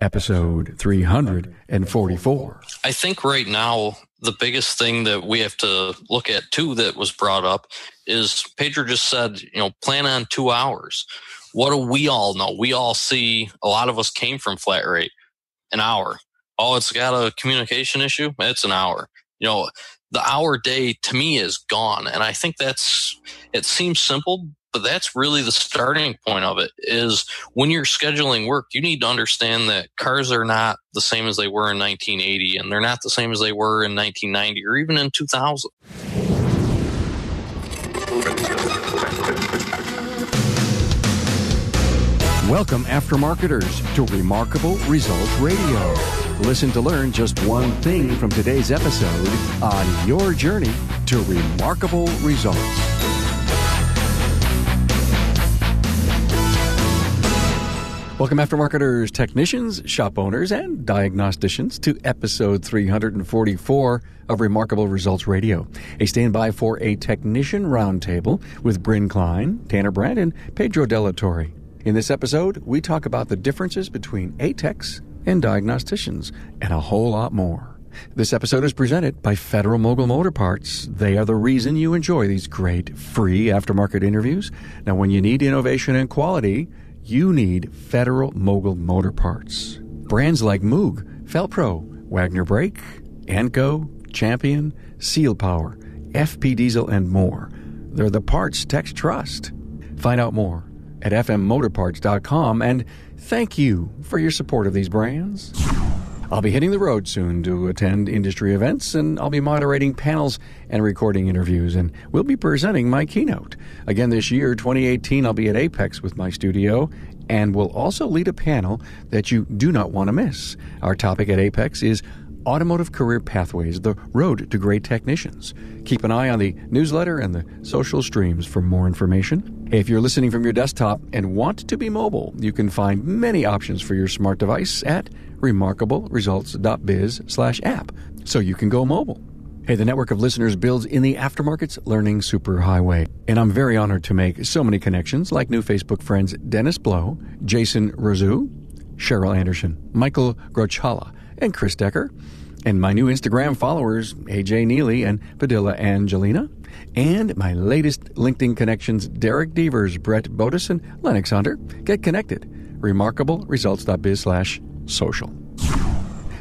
episode 344. I think right now, the biggest thing that we have to look at too that was brought up is Pedro just said, you know, plan on two hours. What do we all know? We all see a lot of us came from flat rate, an hour. Oh, it's got a communication issue. It's an hour. You know, the hour day to me is gone. And I think that's, it seems simple, but that's really the starting point of it is when you're scheduling work you need to understand that cars are not the same as they were in 1980 and they're not the same as they were in 1990 or even in 2000 Welcome, aftermarketers, to Remarkable Results Radio. Listen to learn just one thing from today's episode on your journey to remarkable results. Welcome, aftermarketers, technicians, shop owners, and diagnosticians to episode 344 of Remarkable Results Radio. A standby for a technician roundtable with Brin Kline, Tanner Brandt, and Pedro De La Torre. In this episode, we talk about the differences between A techs and diagnosticians, and a whole lot more. This episode is presented by Federal Mogul Motor Parts. They are the reason you enjoy these great free aftermarket interviews. Now, when you need innovation and quality, you need Federal Mogul Motor Parts. Brands like Moog, Felpro, Wagner Brake, Anco, Champion, Sealed Power, FP Diesel, and more. They're the parts techs trust. Find out more at fmmotorparts.com and thank you for your support of these brands. I'll be hitting the road soon to attend industry events, and I'll be moderating panels and recording interviews, and we'll be presenting my keynote. Again, this year, 2018, I'll be at AAPEX with my studio, and will also lead a panel that you do not want to miss. Our topic at AAPEX is Automotive Career Pathways, the road to great technicians. Keep an eye on the newsletter and the social streams for more information. If you're listening from your desktop and want to be mobile, you can find many options for your smart device at remarkableresults.biz slash app, so you can go mobile. Hey, the network of listeners builds in the aftermarket's learning superhighway. And I'm very honored to make so many connections like new Facebook friends Dennis Blow, Jason Rozu, Cheryl Anderson, Michael Grochala, and Chris Decker, and my new Instagram followers, AJ Neely and Padilla Angelina, and my latest LinkedIn connections, Derek Devers, Brett Bodison, Lennox Hunter. Get connected. RemarkableResults.biz slash social.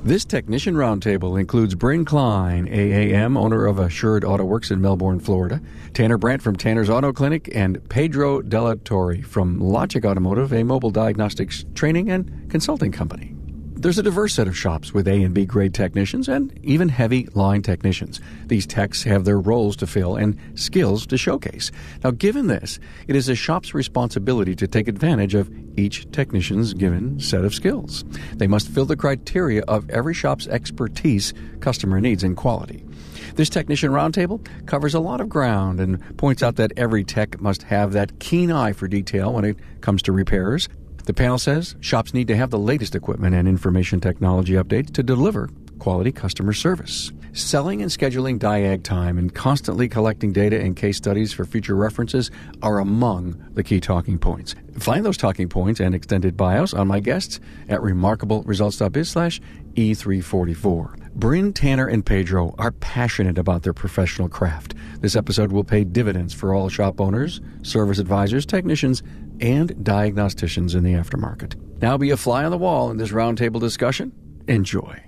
This technician roundtable includes Brin Kline, AAM, owner of Assured Auto Works in Melbourne, Florida, Tanner Brandt from Tanner's Auto Clinic, and Pedro De La Torre from Logic Automotive, a mobile diagnostics training and consulting company. There's a diverse set of shops with A and B grade technicians and even heavy line technicians. These techs have their roles to fill and skills to showcase. Now, given this, it is a shop's responsibility to take advantage of each technician's given set of skills. They must fill the criteria of every shop's expertise, customer needs, and quality. This technician roundtable covers a lot of ground and points out that every tech must have that keen eye for detail when it comes to repairs. The panel says shops need to have the latest equipment and information technology updates to deliver quality customer service. Selling and scheduling diag time and constantly collecting data and case studies for future references are among the key talking points. Find those talking points and extended bios on my guests at remarkableresults.biz slash E344. Brin, Tanner, and Pedro are passionate about their professional craft. This episode will pay dividends for all shop owners, service advisors, technicians, and diagnosticians in the aftermarket. Now be a fly on the wall in this roundtable discussion. Enjoy.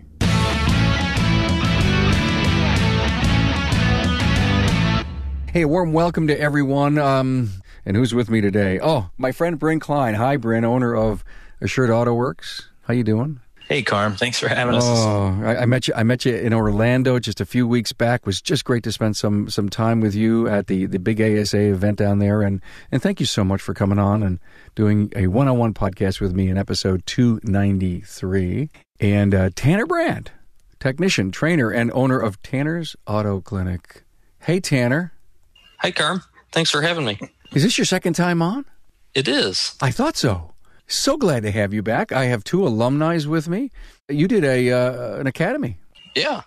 Hey, warm welcome to everyone. Um, and who's with me today? Oh, my friend Brin Kline. Hi, Brin, owner of Assured Auto Works. How you doing? Hey, Carm. Thanks for having us. Oh, I, I, met you. I met you in Orlando just a few weeks back. It was just great to spend some some time with you at the, the big ASA event down there. And and thank you so much for coming on and doing a one on one podcast with me in episode two ninety three. And uh, Tanner Brandt, technician, trainer, and owner of Tanner's Auto Clinic. Hey, Tanner. Hi, Carm. Thanks for having me. Is this your second time on? It is. I thought so. So glad to have you back. I have two alumni with me. You did a uh, an academy. Yeah.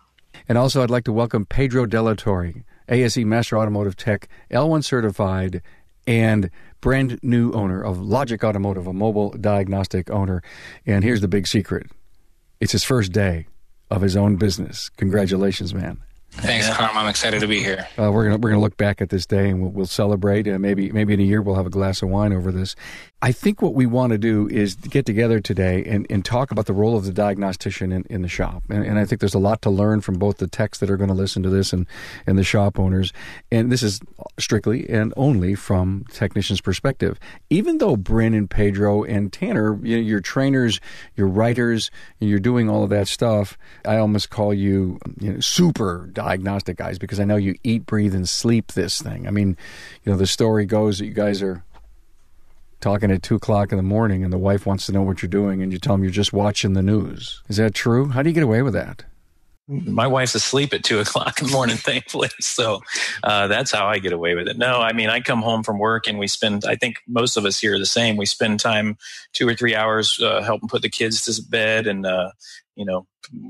And also, I'd like to welcome Pedro De La Torre, ASE Master Automotive Tech, L1 certified, and brand new owner of Logic Automotive, a mobile diagnostic owner. And here's the big secret it's his first day of his own business. Congratulations, man. Thanks, yeah. Carm. I'm excited to be here. Uh, we're gonna we're gonna look back at this day and we'll, we'll celebrate. Uh, maybe maybe in a year we'll have a glass of wine over this. I think what we want to do is get together today and, and talk about the role of the diagnostician in, in the shop. And, and I think there's a lot to learn from both the techs that are going to listen to this and, and the shop owners. And this is strictly and only from technician's perspective. Even though Brin and Pedro and Tanner, you know, you're trainers, you're writers, and you're doing all of that stuff, I almost call you, you know, super diagnostic guys because I know you eat, breathe, and sleep this thing. I mean, you know, the story goes that you guys are talking at two o'clock in the morning and the wife wants to know what you're doing and you tell them you're just watching the news. Is that true? How do you get away with that? My wife's asleep at two o'clock in the morning, thankfully. So uh, that's how I get away with it. No, I mean, I come home from work and we spend, I think most of us here are the same. We spend time two or three hours uh, helping put the kids to bed and, uh, you know,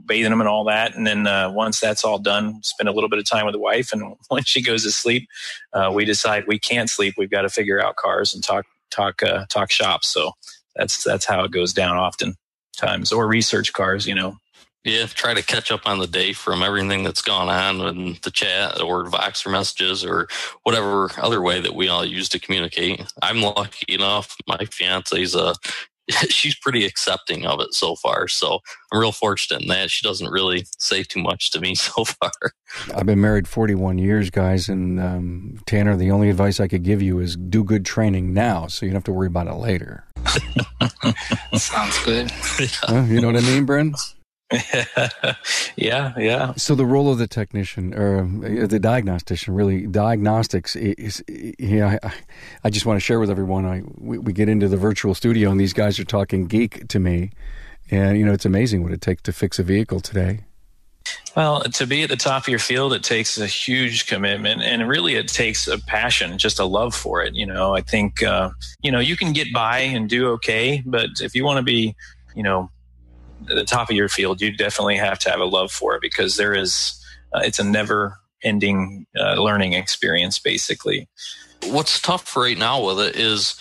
bathing them and all that. And then uh, once that's all done, spend a little bit of time with the wife. And when she goes to sleep, uh, we decide we can't sleep. We've got to figure out cars and talk talk uh, talk shops. So that's that's how it goes down often times or research cars, you know. Yeah, try to catch up on the day from everything that's gone on in the chat or Voxer messages or whatever other way that we all use to communicate. I'm lucky enough. My fiance's a she's pretty accepting of it so far. So I'm real fortunate in that. She doesn't really say too much to me so far. I've been married 41 years, guys. And um, Tanner, the only advice I could give you is do good training now so you don't have to worry about it later. Sounds good. Yeah. you know what I mean, Brin? yeah, yeah. So the role of the technician or uh, the diagnostician, really, diagnostics is. Yeah, I, I just want to share with everyone. I we, we, get into the virtual studio and these guys are talking geek to me, and you know it's amazing what it takes to fix a vehicle today. Well, to be at the top of your field, it takes a huge commitment, and really, it takes a passion, just a love for it. You know, I think uh, you know you can get by and do okay, but if you want to be, you know the top of your field, you definitely have to have a love for it because there is, uh, it's a never ending uh, learning experience, basically. What's tough right now with it is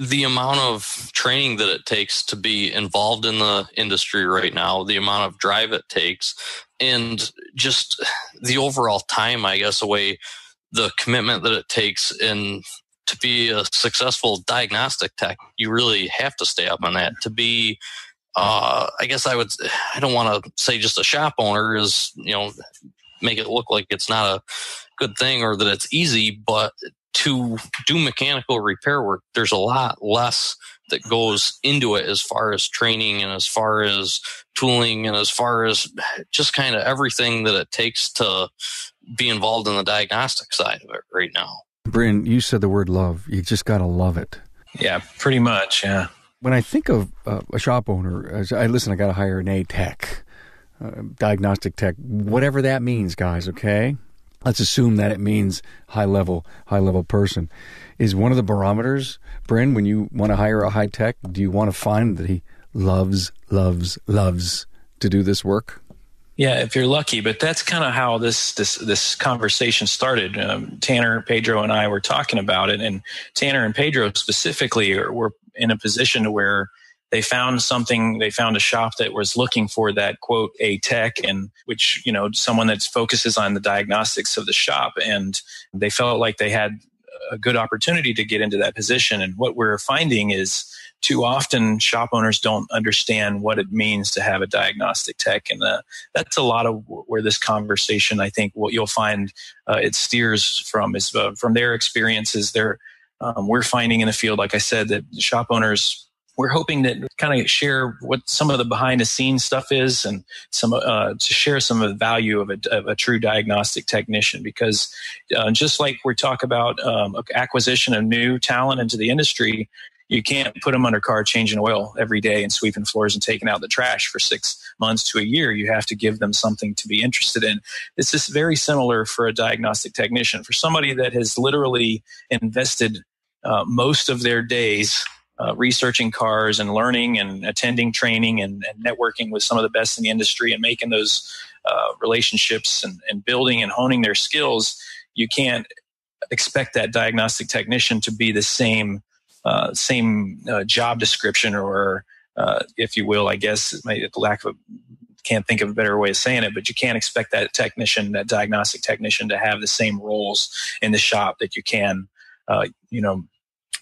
the amount of training that it takes to be involved in the industry right now, the amount of drive it takes, and just the overall time, I guess, away the commitment that it takes in to be a successful diagnostic tech, you really have to stay up on that. To be uh, I guess I would, I don't want to say just a shop owner is, you know, make it look like it's not a good thing or that it's easy, but to do mechanical repair work, there's a lot less that goes into it as far as training and as far as tooling and as far as just kind of everything that it takes to be involved in the diagnostic side of it right now. Brin, you said the word love. You just got to love it. Yeah, pretty much. Yeah when I think of uh, a shop owner, I listen. I got to hire an A tech, uh, diagnostic tech, whatever that means, guys. Okay, let's assume that it means high level, high level person. Is one of the barometers, Brin, when you want to hire a high tech, do you want to find that he loves, loves, loves to do this work? Yeah, if you're lucky, but that's kind of how this this this conversation started. Um, Tanner, Pedro, and I were talking about it, and Tanner and Pedro specifically were in a position where they found something they found a shop that was looking for that quote a tech and which you know someone that focuses on the diagnostics of the shop and they felt like they had a good opportunity to get into that position and what we're finding is too often shop owners don't understand what it means to have a diagnostic tech. And uh, that's a lot of where this conversation i think what you'll find uh, it steers from is uh, from their experiences. Their um, we're finding in the field, like I said, that shop owners we're hoping to kind of share what some of the behind the scenes stuff is and some uh, to share some of the value of a, of a true diagnostic technician. Because uh, just like we talk about um, acquisition of new talent into the industry you can't put them under car changing oil every day and sweeping floors and taking out the trash for six months to a year. You have to give them something to be interested in. This is very similar for a diagnostic technician. For somebody that has literally invested uh, most of their days uh, researching cars and learning and attending training and, and, networking with some of the best in the industry and making those uh, relationships and, and building and honing their skills, you can't expect that diagnostic technician to be the same uh, same uh, job description or uh, if you will, I guess, my lack of a, can't think of a better way of saying it, but you can't expect that technician, that diagnostic technician, to have the same roles in the shop that you can, uh, you know,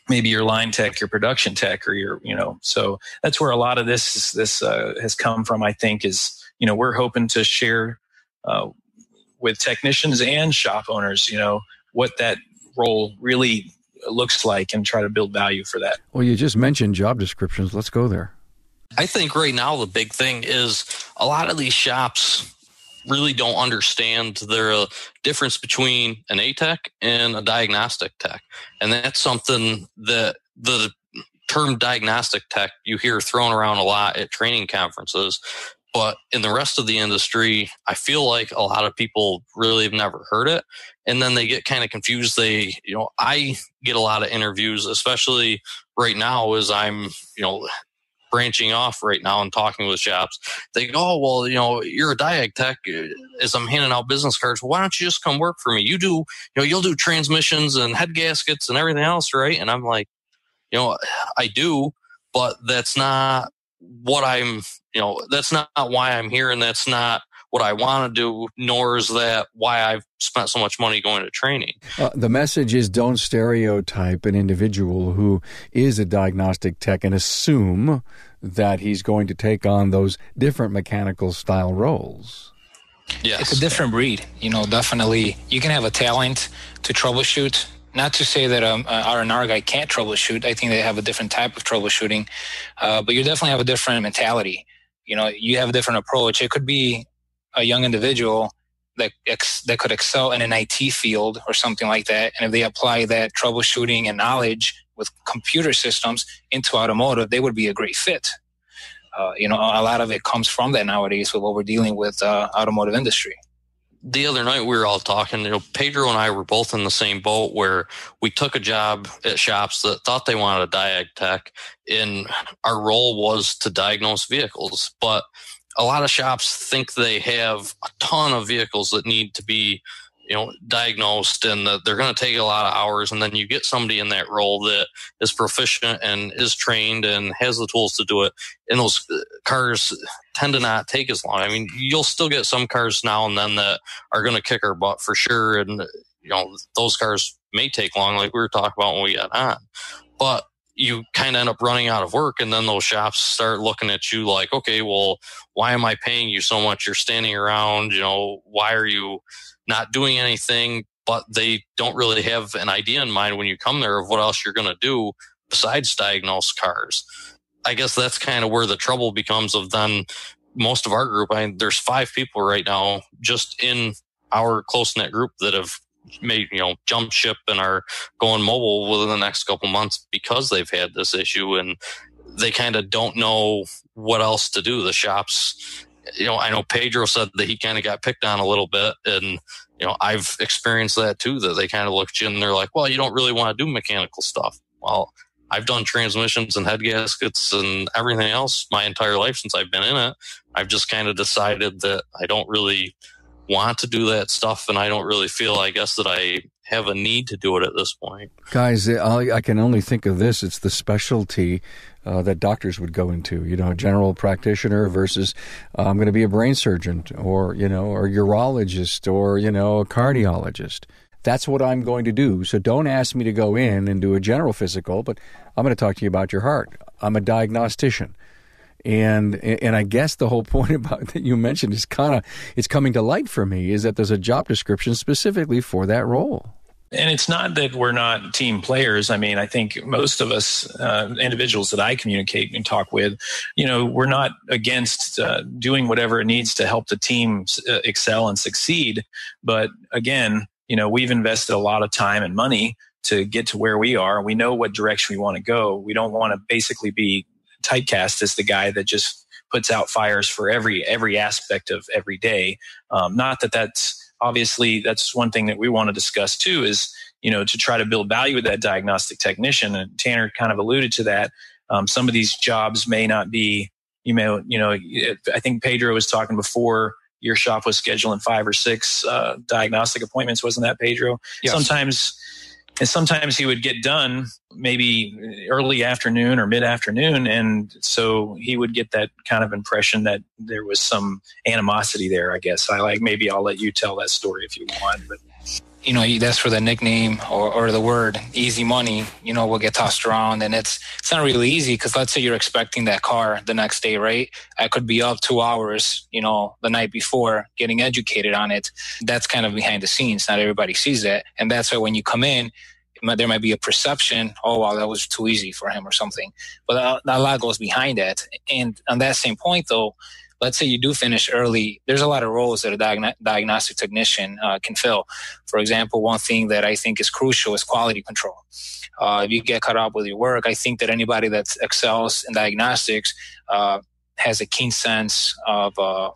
maybe your line tech, your production tech, or your, you know, so that's where a lot of this this uh, has come from. I think is, you know, we're hoping to share with technicians and shop owners, you know, what that role really looks like and try to build value for that. Well, you just mentioned job descriptions. Let's go there. I think right now the big thing is a lot of these shops really don't understand the difference between an A tech and a diagnostic tech. And that's something that the term diagnostic tech you hear thrown around a lot at training conferences. But in the rest of the industry, I feel like a lot of people really have never heard it. And then they get kind of confused. They, you know, I get a lot of interviews, especially right now as I'm, you know, branching off right now and talking with shops. They go, oh, well, you know, you're a diag tech. As I'm handing out business cards, why don't you just come work for me? You do, you know, you'll do transmissions and head gaskets and everything else, right? And I'm like, you know, I do, but that's not what I'm, you know, that's not why I'm here, and that's not what I want to do, nor is that why I've spent so much money going to training. Uh, the message is don't stereotype an individual who is a diagnostic tech and assume that he's going to take on those different mechanical style roles. Yes. It's a different breed, you know, definitely. You can have a talent to troubleshoot. Not to say that um, uh, R&R guy can't troubleshoot. I think they have a different type of troubleshooting, uh, but you definitely have a different mentality. You know, you have a different approach. It could be a young individual that ex- that could excel in an IT field or something like that, and if they apply that troubleshooting and knowledge with computer systems into automotive, they would be a great fit. Uh, you know, a lot of it comes from that nowadays with what we're dealing with uh, automotive industry. The other night we were all talking. You know, Pedro and I were both in the same boat where we took a job at shops that thought they wanted a diag tech, and our role was to diagnose vehicles. But a lot of shops think they have a ton of vehicles that need to be you know diagnosed and that they're going to take a lot of hours and then you get somebody in that role that is proficient and is trained and has the tools to do it and those cars tend to not take as long. I mean you'll still get some cars now and then that are going to kick our butt for sure and you know those cars may take long like we were talking about when we got on. But you kind of end up running out of work and then those shops start looking at you like okay well why am i paying you so much? You're standing around you know why are you not doing anything? But they don't really have an idea in mind when you come there of what else you're going to do besides diagnose cars i guess that's kind of where the trouble becomes of then most of our group I there's five people right now just in our close knit group that have made you know jump ship and are going mobile within the next couple months because they've had this issue and they kind of don't know what else to do. The shops, you know, I know Pedro said that he kind of got picked on a little bit, and you know, I've experienced that too. That they kind of look at you and they're like, "Well, you don't really want to do mechanical stuff." Well, I've done transmissions and head gaskets and everything else my entire life since I've been in it. I've just kind of decided that I don't really want to do that stuff, and I don't really feel, I guess, that I have a need to do it at this point. Guys, I can only think of this. It's the specialty uh, that doctors would go into. You know, a general practitioner versus uh, I'm going to be a brain surgeon, or you know, or urologist, or you know, a cardiologist. That's what I'm going to do. So don't ask me to go in and do a general physical, but I'm going to talk to you about your heart. I'm a diagnostician and and I guess the whole point about that you mentioned is kind of it's coming to light for me is that there's a job description specifically for that role. And it's not that we're not team players. I mean, I think most of us uh, individuals that I communicate and talk with, you know, we're not against uh, doing whatever it needs to help the team uh, excel and succeed. But again, you know, we've invested a lot of time and money to get to where we are. We know what direction we want to go. We don't want to basically be typecast as the guy that just puts out fires for every every aspect of every day. Um, not that that's obviously that's one thing that we want to discuss too is you know to try to build value with that diagnostic technician. And Tanner kind of alluded to that. Um, some of these jobs may not be you may you know I think Pedro was talking before your shop was scheduling five or six uh, diagnostic appointments wasn't that pedro yes. sometimes and sometimes he would get done maybe early afternoon or mid afternoon and so he would get that kind of impression that there was some animosity there i guess i like maybe i'll let you tell that story if you want but you know that's where the nickname or, or the word easy money you know will get tossed around. And it's it's not really easy because let's say you're expecting that car the next day right? I could be up two hours you know the night before getting educated on it. That's kind of behind the scenes. Not everybody sees that. And that's why when you come in there might be a perception oh wow that was too easy for him or something. But a, a lot goes behind that. And on that same point though let's say you do finish early, there's a lot of roles that a diagn- diagnostic technician uh, can fill. For example, one thing that I think is crucial is quality control. Uh, if you get caught up with your work, I think that anybody that excels in diagnostics uh, has a keen sense of uh,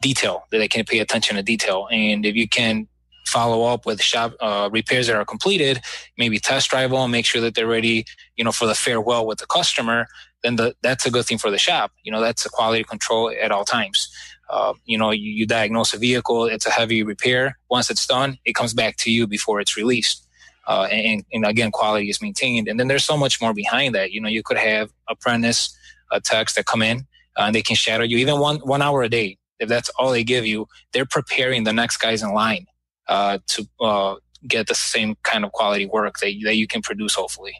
detail, that they can pay attention to detail. And if you can follow up with shop uh, repairs that are completed, maybe test drive them, make sure that they're ready, you know, for the farewell with the customer, then the, that's a good thing for the shop. You know, that's a quality control at all times. Uh, you know, you, you, diagnose a vehicle, it's a heavy repair. Once it's done, it comes back to you before it's released. Uh, and, and, again, quality is maintained. And then there's so much more behind that. You know, you could have apprentice uh, techs that come in uh, and they can shadow you even one, one hour a day. If that's all they give you, they're preparing the next guys in line uh, to uh, get the same kind of quality work that, that you can produce, hopefully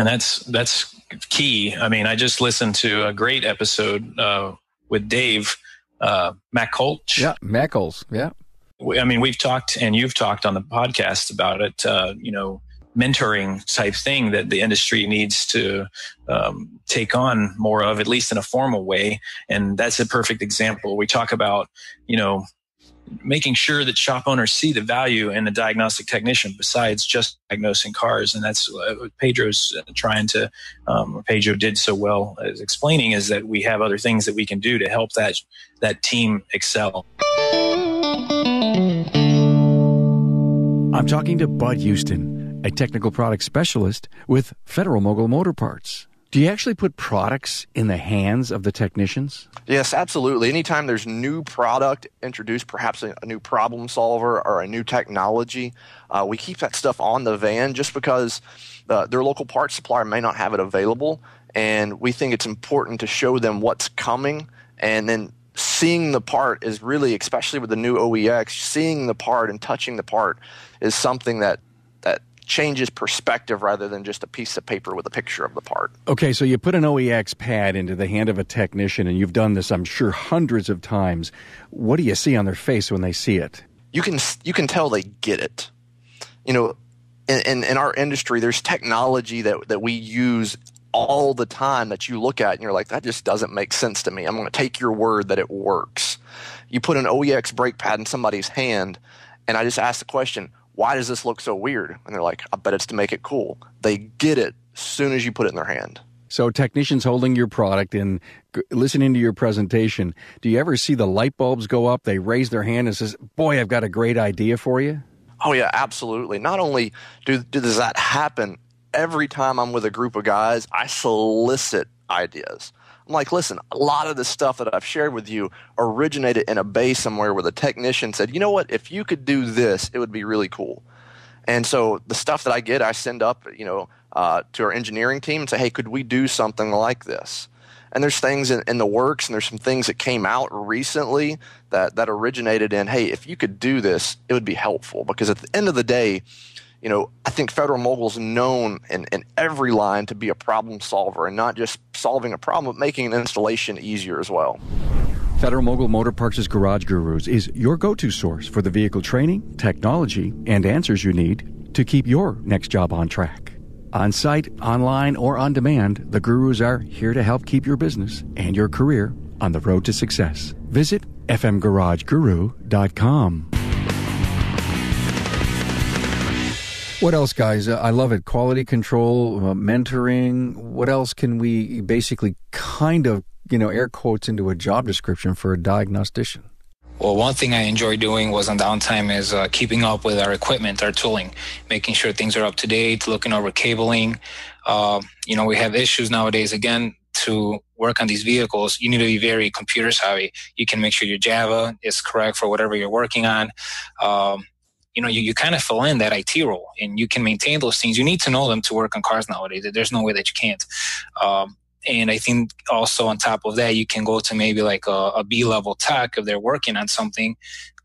and that's that's key. I mean, I just listened to a great episode uh, with Dave uh. Yeah, Macholz. Yeah. I mean, we've talked and you've talked on the podcast about it. Uh, you know, mentoring type thing that the industry needs to um, take on more of, at least in a formal way. And that's a perfect example. We talk about, you know, making sure that shop owners see the value in the diagnostic technician besides just diagnosing cars. And that's what Pedro's trying to, um, Pedro did so well as explaining is that we have other things that we can do to help that, that team excel. I'm talking to Bud Houston, a technical product specialist with Federal Mogul Motor Parts. Do you actually put products in the hands of the technicians? Yes, absolutely. Anytime there's new product introduced, perhaps a, new problem solver or a new technology, uh, we keep that stuff on the van just because the, their local parts supplier may not have it available. And we think it's important to show them what's coming and then seeing the part is really, especially with the new OEX, seeing the part and touching the part is something that changes perspective rather than just a piece of paper with a picture of the part. Okay, so you put an OEX pad into the hand of a technician, and you've done this, I'm sure, hundreds of times. What do you see on their face when they see it? You can you can tell they get it. You know, in, in, in our industry, there's technology that that we use all the time that you look at and you're like, that just doesn't make sense to me. I'm going to take your word that it works. You put an OEX brake pad in somebody's hand, and I just ask the question, why does this look so weird? And they're like, I bet it's to make it cool. They get it as soon as you put it in their hand. So, technicians holding your product and listening to your presentation, do you ever see the light bulbs go up? They raise their hand and says, "Boy, I've got a great idea for you." Oh yeah, absolutely. Not only do, do does that happen every time I'm with a group of guys, I solicit ideas. I'm like, listen, a lot of the stuff that I've shared with you originated in a bay somewhere where the technician said, you know what, if you could do this, it would be really cool. And so the stuff that I get, I send up, you know, uh, to our engineering team and say, hey, could we do something like this? And there's things in, in, the works, and there's some things that came out recently that that originated in, hey, if you could do this, it would be helpful. Because at the end of the day, you know, I think Federal Mogul's known in, in every line to be a problem solver and not just solving a problem, but making an installation easier as well. Federal Mogul Motor Parts' Garage Gurus is your go to source for the vehicle training, technology, and answers you need to keep your next job on track. On site, online, or on demand, the Gurus are here to help keep your business and your career on the road to success. Visit fmgarageguru.com. What else, guys? Uh, I love it. Quality control, uh, mentoring. What else can we basically kind of, you know, air quotes into a job description for a diagnostician? Well, one thing I enjoy doing was on downtime is uh, keeping up with our equipment, our tooling, making sure things are up to date, looking over cabling. Uh, you know, we have issues nowadays. Again, to work on these vehicles, you need to be very computer savvy. You can make sure your Java is correct for whatever you're working on. Um, you know, you, you kind of fill in that IT role and you can maintain those things. You need to know them to work on cars nowadays. There's no way that you can't. Um, and I think also on top of that, you can go to maybe like a, a B level tech if they're working on something.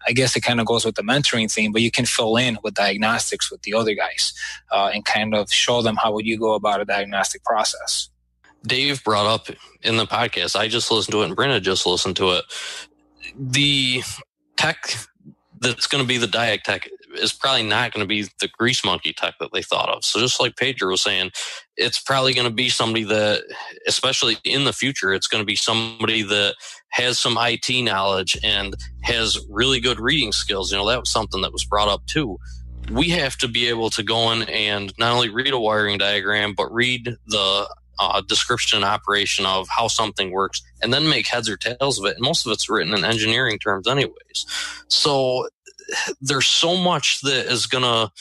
I guess it kind of goes with the mentoring thing, but you can fill in with diagnostics with the other guys uh, and kind of show them how would you go about a diagnostic process. Dave brought up in the podcast, I just listened to it and Brenda just listened to it. The tech that's going to be the diag tech is probably not going to be the grease monkey type that they thought of. So just like Pedro was saying, it's probably going to be somebody that, especially in the future, it's going to be somebody that has some IT knowledge and has really good reading skills. You know, that was something that was brought up too. We have to be able to go in and not only read a wiring diagram, but read the uh, description and operation of how something works and then make heads or tails of it. And most of it's written in engineering terms, anyways. So there's so much that is going to,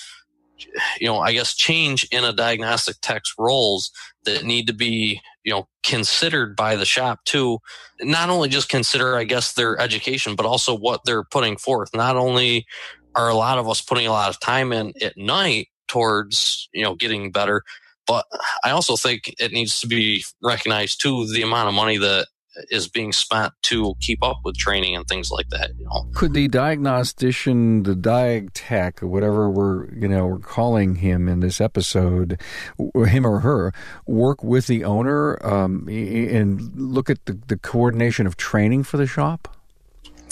you know, I guess change in a diagnostic tech's roles that need to be, you know, considered by the shop too. Not only just consider, I guess, their education, but also what they're putting forth. Not only are a lot of us putting a lot of time in at night towards, you know, getting better, but I also think it needs to be recognized too the amount of money that is being spent to keep up with training and things like that. You know, could the diagnostician, the diag tech, or whatever we're you know we're calling him in this episode, him or her, work with the owner um, and look at the, the coordination of training for the shop?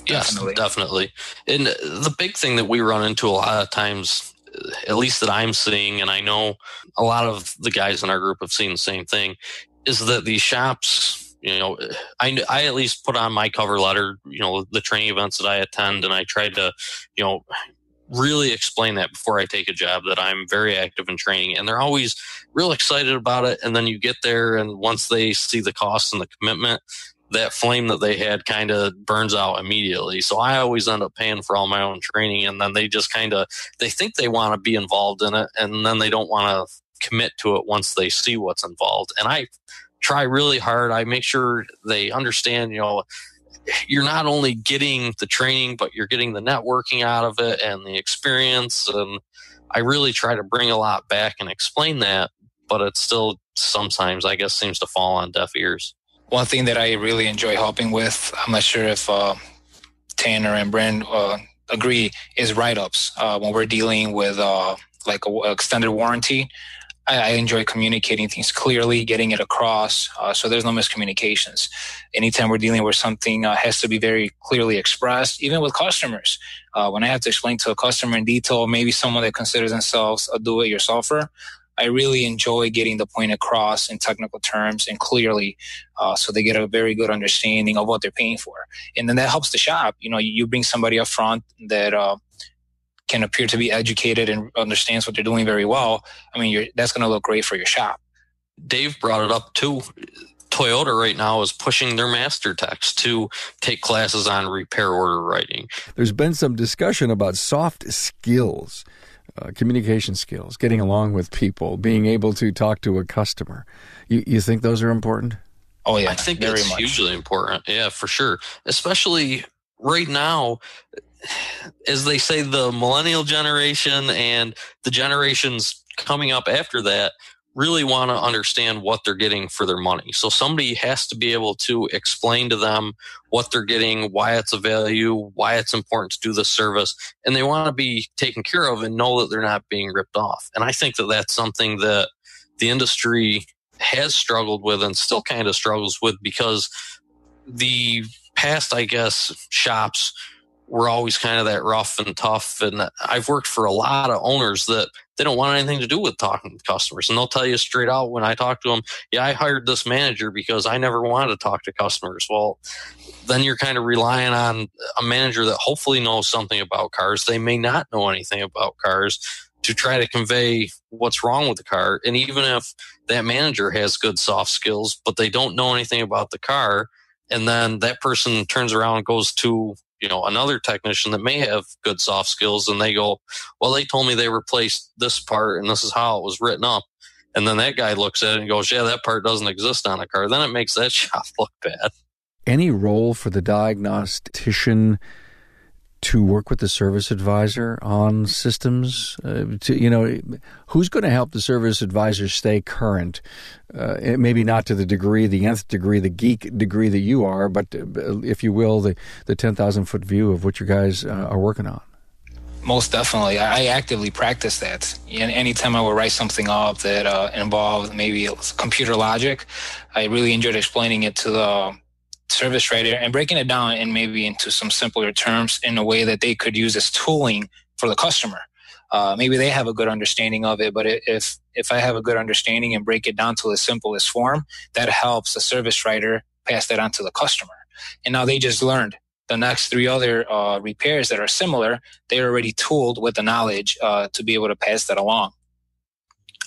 Yes, definitely. definitely. And the big thing that we run into a lot of times at least that I'm seeing, and I know a lot of the guys in our group have seen the same thing, is that these shops, you know, I, I at least put on my cover letter, you know, the training events that I attend, and I tried to, you know, really explain that before I take a job that I'm very active in training, and they're always real excited about it. And then you get there, and once they see the cost and the commitment, that flame that they had kind of burns out immediately. So I always end up paying for all my own training and then they just kind of they think they want to be involved in it and then they don't want to commit to it once they see what's involved. And I try really hard. I make sure they understand, you know, you're not only getting the training, but you're getting the networking out of it and the experience. And I really try to bring a lot back and explain that, but it still sometimes, I guess, seems to fall on deaf ears. One thing that I really enjoy helping with, I'm not sure if uh, Tanner and Brent uh, agree, is write ups. Uh, when we're dealing with uh, like an extended warranty, I, I, enjoy communicating things clearly, getting it across, uh, so there's no miscommunications. Anytime we're dealing with something, uh, has to be very clearly expressed, even with customers. when I have to explain to a customer in detail, maybe someone that considers themselves a do-it-yourselfer, I really enjoy getting the point across in technical terms and clearly, uh, so they get a very good understanding of what they're paying for, and then that helps the shop. You know, you bring somebody up front that uh, can appear to be educated and understands what they're doing very well. I mean, that's going to look great for your shop. Dave brought it up too. Toyota right now is pushing their master techs to take classes on repair order writing. There's been some discussion about soft skills uh, communication skills, getting along with people, being able to talk to a customer. You, you think those are important? Oh yeah, I think very it's much. hugely important. Yeah, for sure. Especially right now, as they say, the millennial generation and the generations coming up after that really want to understand what they're getting for their money. So somebody has to be able to explain to them what they're getting, why it's a value, why it's important to do the service, and they want to be taken care of and know that they're not being ripped off. And I think that that's something that the industry has struggled with and still kind of struggles with because the past, I guess, shops were always kind of that rough and tough. And I've worked for a lot of owners that they don't want anything to do with talking to customers. And they'll tell you straight out when I talk to them, yeah, I hired this manager because I never wanted to talk to customers. Well, then you're kind of relying on a manager that hopefully knows something about cars. They may not know anything about cars to try to convey what's wrong with the car. And even if that manager has good soft skills, but they don't know anything about the car, and then that person turns around and goes to you know another technician that may have good soft skills and they go well they told me they replaced this part and this is how it was written up. And then that guy looks at it and goes yeah that part doesn't exist on a car. Then it makes that shop look bad. Any role for the diagnostician to work with the service advisor on systems? Uh, to you know, who's going to help the service advisor stay current? Uh, maybe not to the degree, the nth degree, the geek degree that you are, but uh, if you will, the the ten thousand foot view of what you guys uh, are working on. Most definitely, I actively practice that. And anytime I would write something up that uh, involved maybe computer logic, I really enjoyed explaining it to the service writer and breaking it down and maybe into some simpler terms in a way that they could use as tooling for the customer. Uh, maybe they have a good understanding of it, but if if I have a good understanding and break it down to the simplest form, that helps the service writer pass that on to the customer. And now they just learned the next three other uh, repairs that are similar. They're already tooled with the knowledge uh, to be able to pass that along.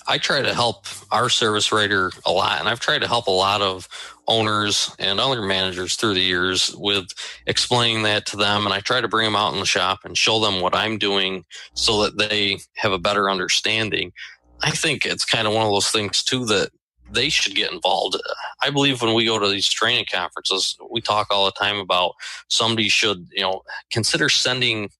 I try to help our service writer a lot, and I've tried to help a lot of owners and other managers through the years with explaining that to them. And I try to bring them out in the shop and show them what I'm doing so that they have a better understanding. I think it's kind of one of those things too that they should get involved. I believe when we go to these training conferences, we talk all the time about somebody should, you know, consider sending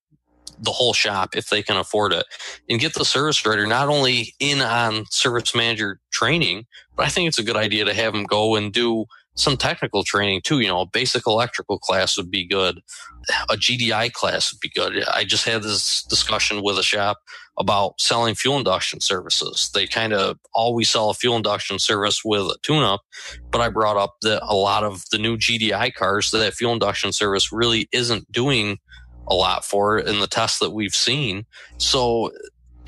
the whole shop if they can afford it and get the service writer not only in on service manager training, but I think it's a good idea to have them go and do some technical training too. You know, a basic electrical class would be good. A GDI class would be good. I just had this discussion with a shop about selling fuel induction services. They kind of always sell a fuel induction service with a tune up, but I brought up that a lot of the new GDI cars, that fuel induction service really isn't doing a lot for in the tests that we've seen. So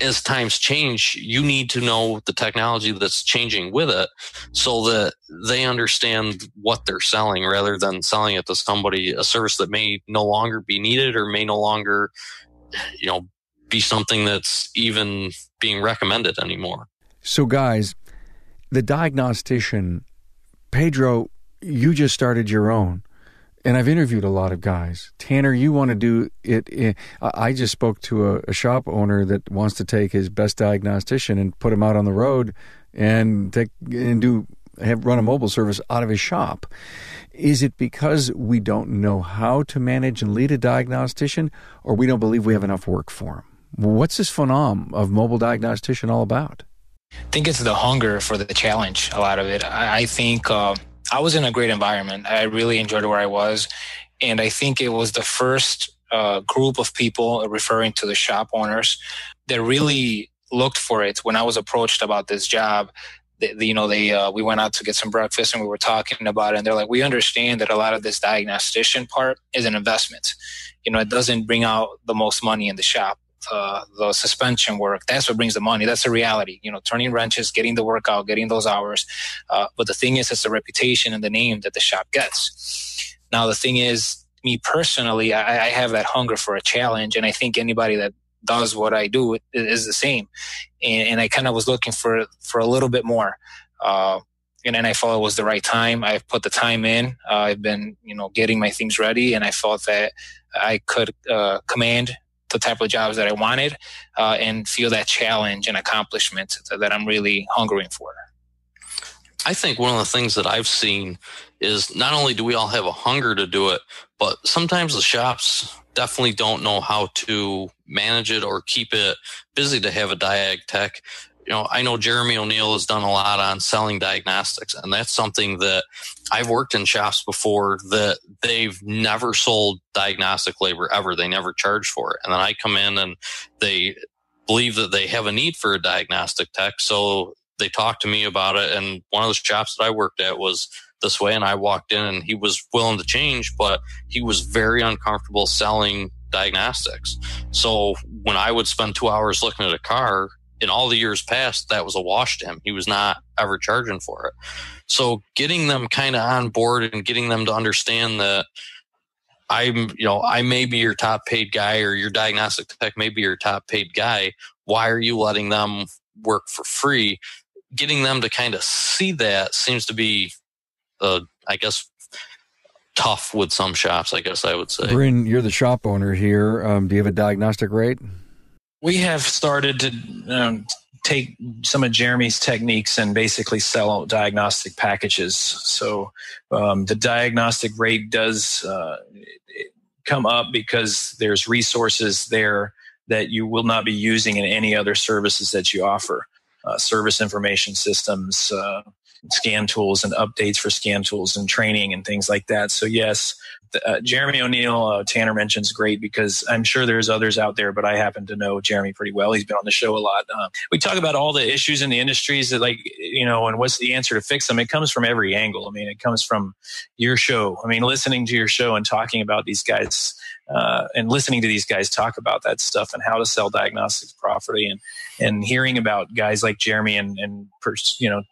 as times change, you need to know the technology that's changing with it so that they understand what they're selling rather than selling it to somebody, a service that may no longer be needed or may no longer, you know, be something that's even being recommended anymore. So, guys, the diagnostician, Pedro, you just started your own and I've interviewed a lot of guys. Tanner, you want to do it. In, I just spoke to a, a, shop owner that wants to take his best diagnostician and put him out on the road and take and do have run a mobile service out of his shop. Is it because we don't know how to manage and lead a diagnostician, or we don't believe we have enough work for him? What's this phenom of mobile diagnostician all about? I think it's the hunger for the challenge. A lot of it. I, I think. Uh, I was in a great environment. I really enjoyed where I was. And I think it was the first uh, group of people referring to the shop owners that really looked for it when I was approached about this job. You know, they uh, we went out to get some breakfast and we were talking about it. And they're like, we understand that a lot of this diagnostician part is an investment. You know, it doesn't bring out the most money in the shop uh, the suspension work. That's what brings the money. That's the reality. You know, turning wrenches, getting the work out, getting those hours. Uh, but the thing is, it's the reputation and the name that the shop gets. Now, the thing is, me personally, I, I have that hunger for a challenge, and I think anybody that does what I do is the same. And, and I kind of was looking for for a little bit more. Uh, and then I felt it was the right time. I've put the time in. Uh, I've been, you know, getting my things ready, and I felt that I could uh, command the type of jobs that I wanted uh, and feel that challenge and accomplishment that I'm really hungering for. I think one of the things that I've seen is not only do we all have a hunger to do it, but sometimes the shops definitely don't know how to manage it or keep it busy to have a diag tech you know, I know Jeremy O'Neill has done a lot on selling diagnostics, and that's something that I've worked in shops before that they've never sold diagnostic labor ever. They never charge for it. And then I come in and they believe that they have a need for a diagnostic tech. So they talk to me about it. And one of the shops that I worked at was this way. And I walked in and he was willing to change, but he was very uncomfortable selling diagnostics. So when I would spend two hours looking at a car, in all the years past, that was a wash to him. He was not ever charging for it. So getting them kind of on board and getting them to understand that I'm, you know, I may be your top paid guy or your diagnostic tech may be your top paid guy. Why are you letting them work for free? Getting them to kind of see that seems to be, uh, I guess, tough with some shops. I guess I would say. Brin, you're the shop owner here. Um, do you have a diagnostic rate? We have started to um, take some of Jeremy's techniques and basically sell diagnostic packages. So um, the diagnostic rate does uh, come up because there's resources there that you will not be using in any other services that you offer. Uh, service information systems, uh, scan tools and updates for scan tools and training and things like that. So yes, uh, Jeremy O'Neill, uh, Tanner mentions great because I'm sure there's others out there, but I happen to know Jeremy pretty well. He's been on the show a lot. Uh, we talk about all the issues in the industries that, like, you know, and what's the answer to fix them? It comes from every angle. I mean, it comes from your show. I mean, listening to your show and talking about these guys uh, and listening to these guys talk about that stuff and how to sell diagnostics properly and and hearing about guys like Jeremy and and you know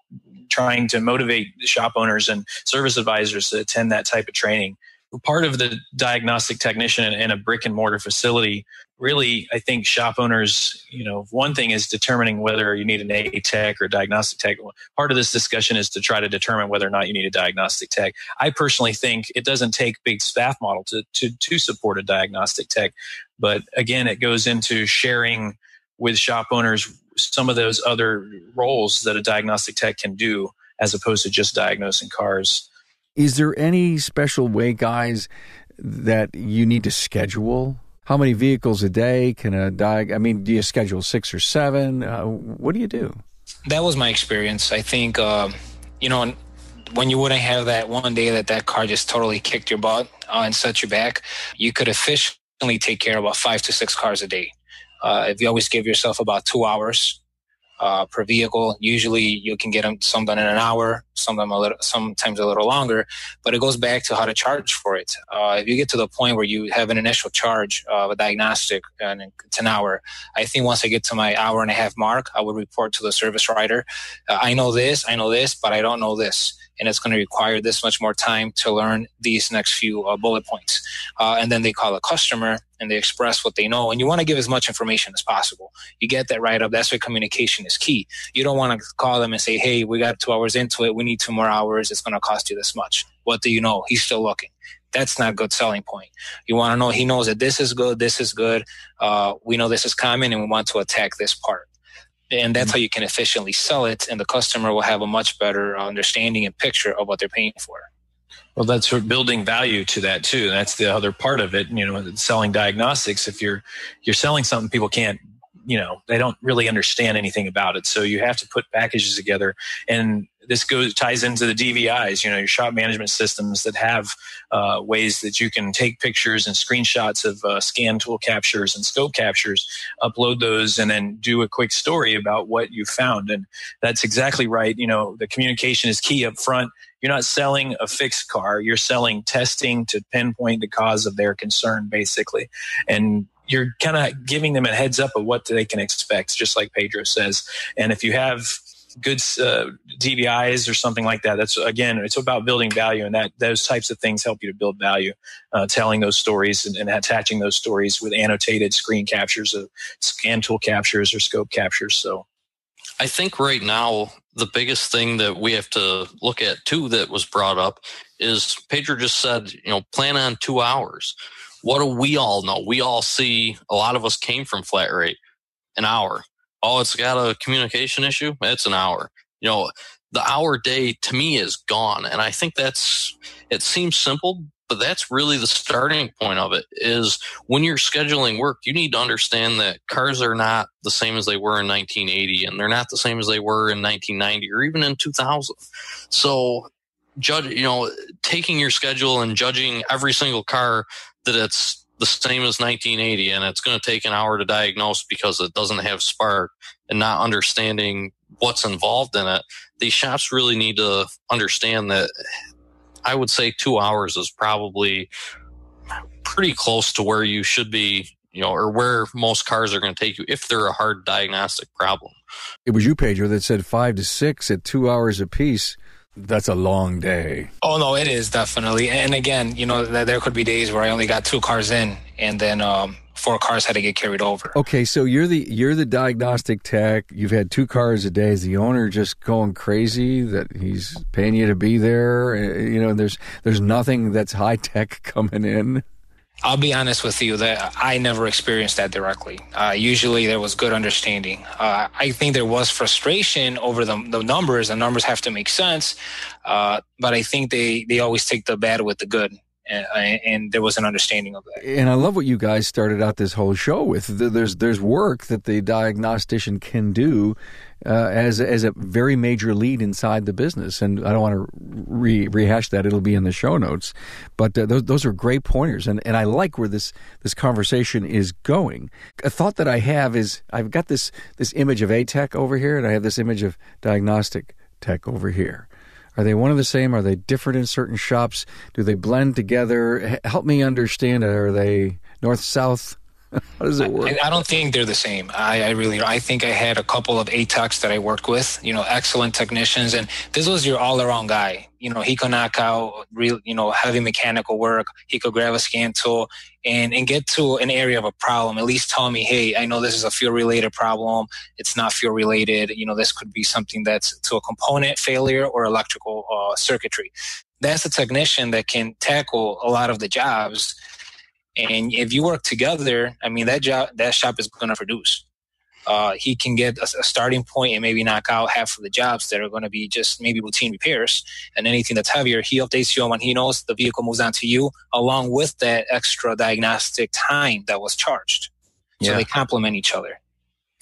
trying to motivate shop owners and service advisors to attend that type of training. Part of the diagnostic technician in a brick and mortar facility really i think shop owners you know one thing is determining whether you need an a tech or a diagnostic tech. Part of this discussion is to try to determine whether or not you need a diagnostic tech. I personally think it doesn't take big staff model to, to, to support a diagnostic tech but again it goes into sharing with shop owners some of those other roles that a diagnostic tech can do as opposed to just diagnosing cars is there any special way, guys, that you need to schedule? How many vehicles a day can a diag? I mean, do you schedule six or seven? Uh, what do you do? That was my experience. I think, uh, you know, when you wouldn't have that one day that that car just totally kicked your butt uh, and set you back, you could efficiently take care of about five to six cars a day. Uh, if you always give yourself about two hours uh, per vehicle. Usually, you can get them some done in an hour, some a little, sometimes a little longer. But it goes back to how to charge for it. Uh, if you get to the point where you have an initial charge of a diagnostic and it's an hour, I think once I get to my hour and a half mark, I would report to the service writer. Uh, I know this, I know this, but I don't know this and it's going to require this much more time to learn these next few uh, bullet points. Uh, and then they call a customer and they express what they know. And you want to give as much information as possible. You get that right up. That's where communication is key. You don't want to call them and say, Hey, we got two hours into it. We need two more hours. It's going to cost you this much. What do you know? He's still looking. That's not a good selling point. You want to know he knows that this is good, this is good. Uh, we know this is coming, and we want to attack this part and that's mm-hmm. how you can efficiently sell it and the customer will have a much better uh, understanding and picture of what they're paying for. Well that's for building value to that too. That's the other part of it you know selling diagnostics. If you're you're selling something people can't you know they don't really understand anything about it so you have to put packages together and this goes ties into the DVIs, you know, your shop management systems that have uh, ways that you can take pictures and screenshots of uh, scan tool captures and scope captures, upload those, and then do a quick story about what you found. And that's exactly right. You know, the communication is key up front. You're not selling a fixed car. You're selling testing to pinpoint the cause of their concern, basically. And you're kind of giving them a heads up of what they can expect, just like Pedro says. And if you have good uh, DVIs or something like that. That's again, it's about building value, and that those types of things help you to build value. Uh, telling those stories and, and, attaching those stories with annotated screen captures of scan tool captures or scope captures. So, I think right now the biggest thing that we have to look at too that was brought up is Pedro just said, you know, plan on two hours. What do we all know? We all see a lot of us came from flat rate, an hour oh, it's got a communication issue. It's an hour. You know, the hour day to me is gone. And I think that's, it seems simple, but that's really the starting point of it is when you're scheduling work, you need to understand that cars are not the same as they were in 1980 and they're not the same as they were in 1990 or even in 2000. So judge, you know, taking your schedule and judging every single car that it's the same as 1980 and it's going to take an hour to diagnose because it doesn't have spark and not understanding what's involved in it. These shops really need to understand that i would say two hours is probably pretty close to where you should be you know or where most cars are going to take you if they're a hard diagnostic problem. It was you pedro that said five to six at two hours apiece that's a long day. Oh no, it is definitely. And again, you know, there could be days where I only got two cars in, and then um, four cars had to get carried over. Okay, so you're the you're the diagnostic tech. You've had two cars a day. Is the owner just going crazy that he's paying you to be there? Uh, you know, there's there's nothing that's high tech coming in. I'll be honest with you that I never experienced that directly. Uh, usually there was good understanding. Uh, I think there was frustration over the, the numbers. The numbers have to make sense. Uh, but I think they, they always take the bad with the good. And, and, there was an understanding of that. And I love what you guys started out this whole show with. There's there's work that the diagnostician can do uh, as as a very major lead inside the business. And I don't want to re- rehash that; it'll be in the show notes. But uh, those those are great pointers, and and I like where this this conversation is going. A thought that I have is I've got this this image of a tech over here, and I have this image of diagnostic tech over here. Are they one and the same? Are they different in certain shops? Do they blend together? Help me understand. Are they north south? How does it work? I, I, don't think they're the same. I, I really, I think I had a couple of A techs that I worked with, you know, excellent technicians. And this was your all around guy. You know, he could knock out real, you know, heavy mechanical work. He could grab a scan tool and, and get to an area of a problem. At least tell me, hey, I know this is a fuel related problem. It's not fuel related. You know, this could be something that's to a component failure or electrical uh, circuitry. That's a technician that can tackle a lot of the jobs and if you work together, I mean that job that shop is going to produce. Uh, he can get a, a, starting point and maybe knock out half of the jobs that are going to be just maybe routine repairs and anything that's heavier he updates you on when he knows the vehicle moves on to you along with that extra diagnostic time that was charged so yeah. they complement each other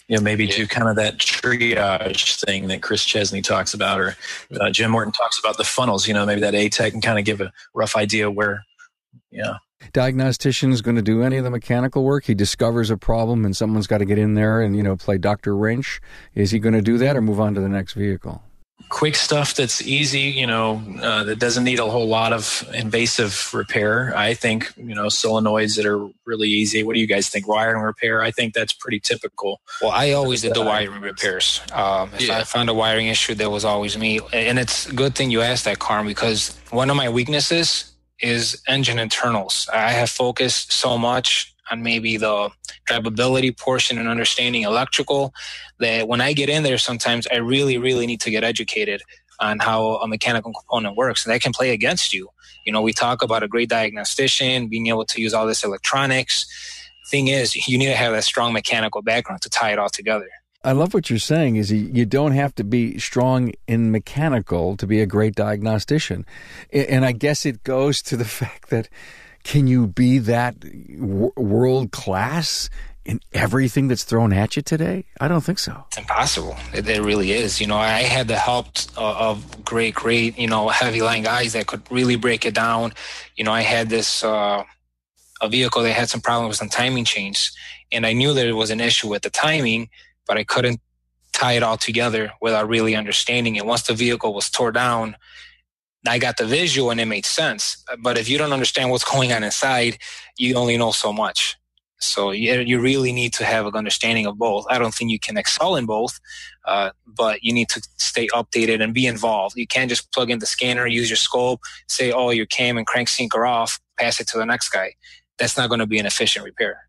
you know, maybe do kind of that triage thing that Chris Chesney talks about, or uh, Jim Morton talks about the funnels. You know, maybe that A tech can kind of give a rough idea where, yeah, diagnostician is going to do any of the mechanical work. He discovers a problem and someone's got to get in there and, you know, play Dr. Wrench. Is he going to do that or move on to the next vehicle? Quick stuff that's easy, you know, uh, that doesn't need a whole lot of invasive repair. I think, you know, solenoids that are really easy. What do you guys think? Wiring repair? I think that's pretty typical. Well, I always did the wiring repairs. Um, if yeah. I found a wiring issue, that was always me. And it's a good thing you asked that, Carm, because one of my weaknesses is engine internals. I have focused so much on maybe the drivability portion and understanding electrical that when I get in there, sometimes I really, really need to get educated on how a mechanical component works. And that can play against you. You know, we talk about a great diagnostician, being able to use all this electronics. Thing is, you need to have that strong mechanical background to tie it all together. I love what you're saying is you don't have to be strong in mechanical to be a great diagnostician. And I guess it goes to the fact that can you be that world class in everything that's thrown at you today? I don't think so. It's impossible. It, really is. You know, I had the help of great, great, you know, heavy line guys that could really break it down. You know, I had this, uh, a vehicle that had some problems with some timing chains and I knew that it was an issue with the timing but I couldn't tie it all together without really understanding it. Once the vehicle was tore down, I got the visual and it made sense. But if you don't understand what's going on inside, you only know so much. So you, really need to have an understanding of both. I don't think you can excel in both, uh, but you need to stay updated and be involved. You can't just plug in the scanner, use your scope, say, oh, your cam and crank sync are off, pass it to the next guy. That's not going to be an efficient repair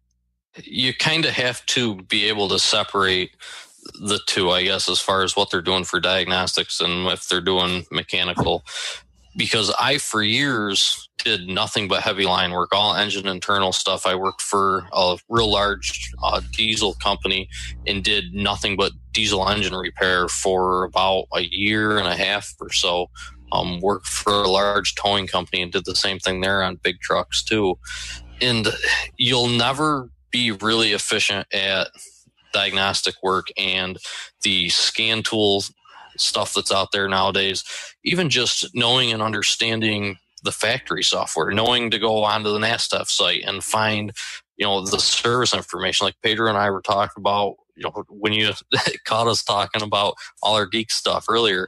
you kind of have to be able to separate the two, I guess, as far as what they're doing for diagnostics and if they're doing mechanical. Because I, for years, did nothing but heavy line work, all engine internal stuff. I worked for a real large uh, diesel company and did nothing but diesel engine repair for about a year and a half or so. Um, worked for a large towing company and did the same thing there on big trucks too. And you'll never be really efficient at diagnostic work and the scan tool stuff that's out there nowadays, even just knowing and understanding the factory software, knowing to go onto the NASTF site and find, you know, the service information. Like Pedro and I were talking about, you know, when you caught us talking about all our geek stuff earlier,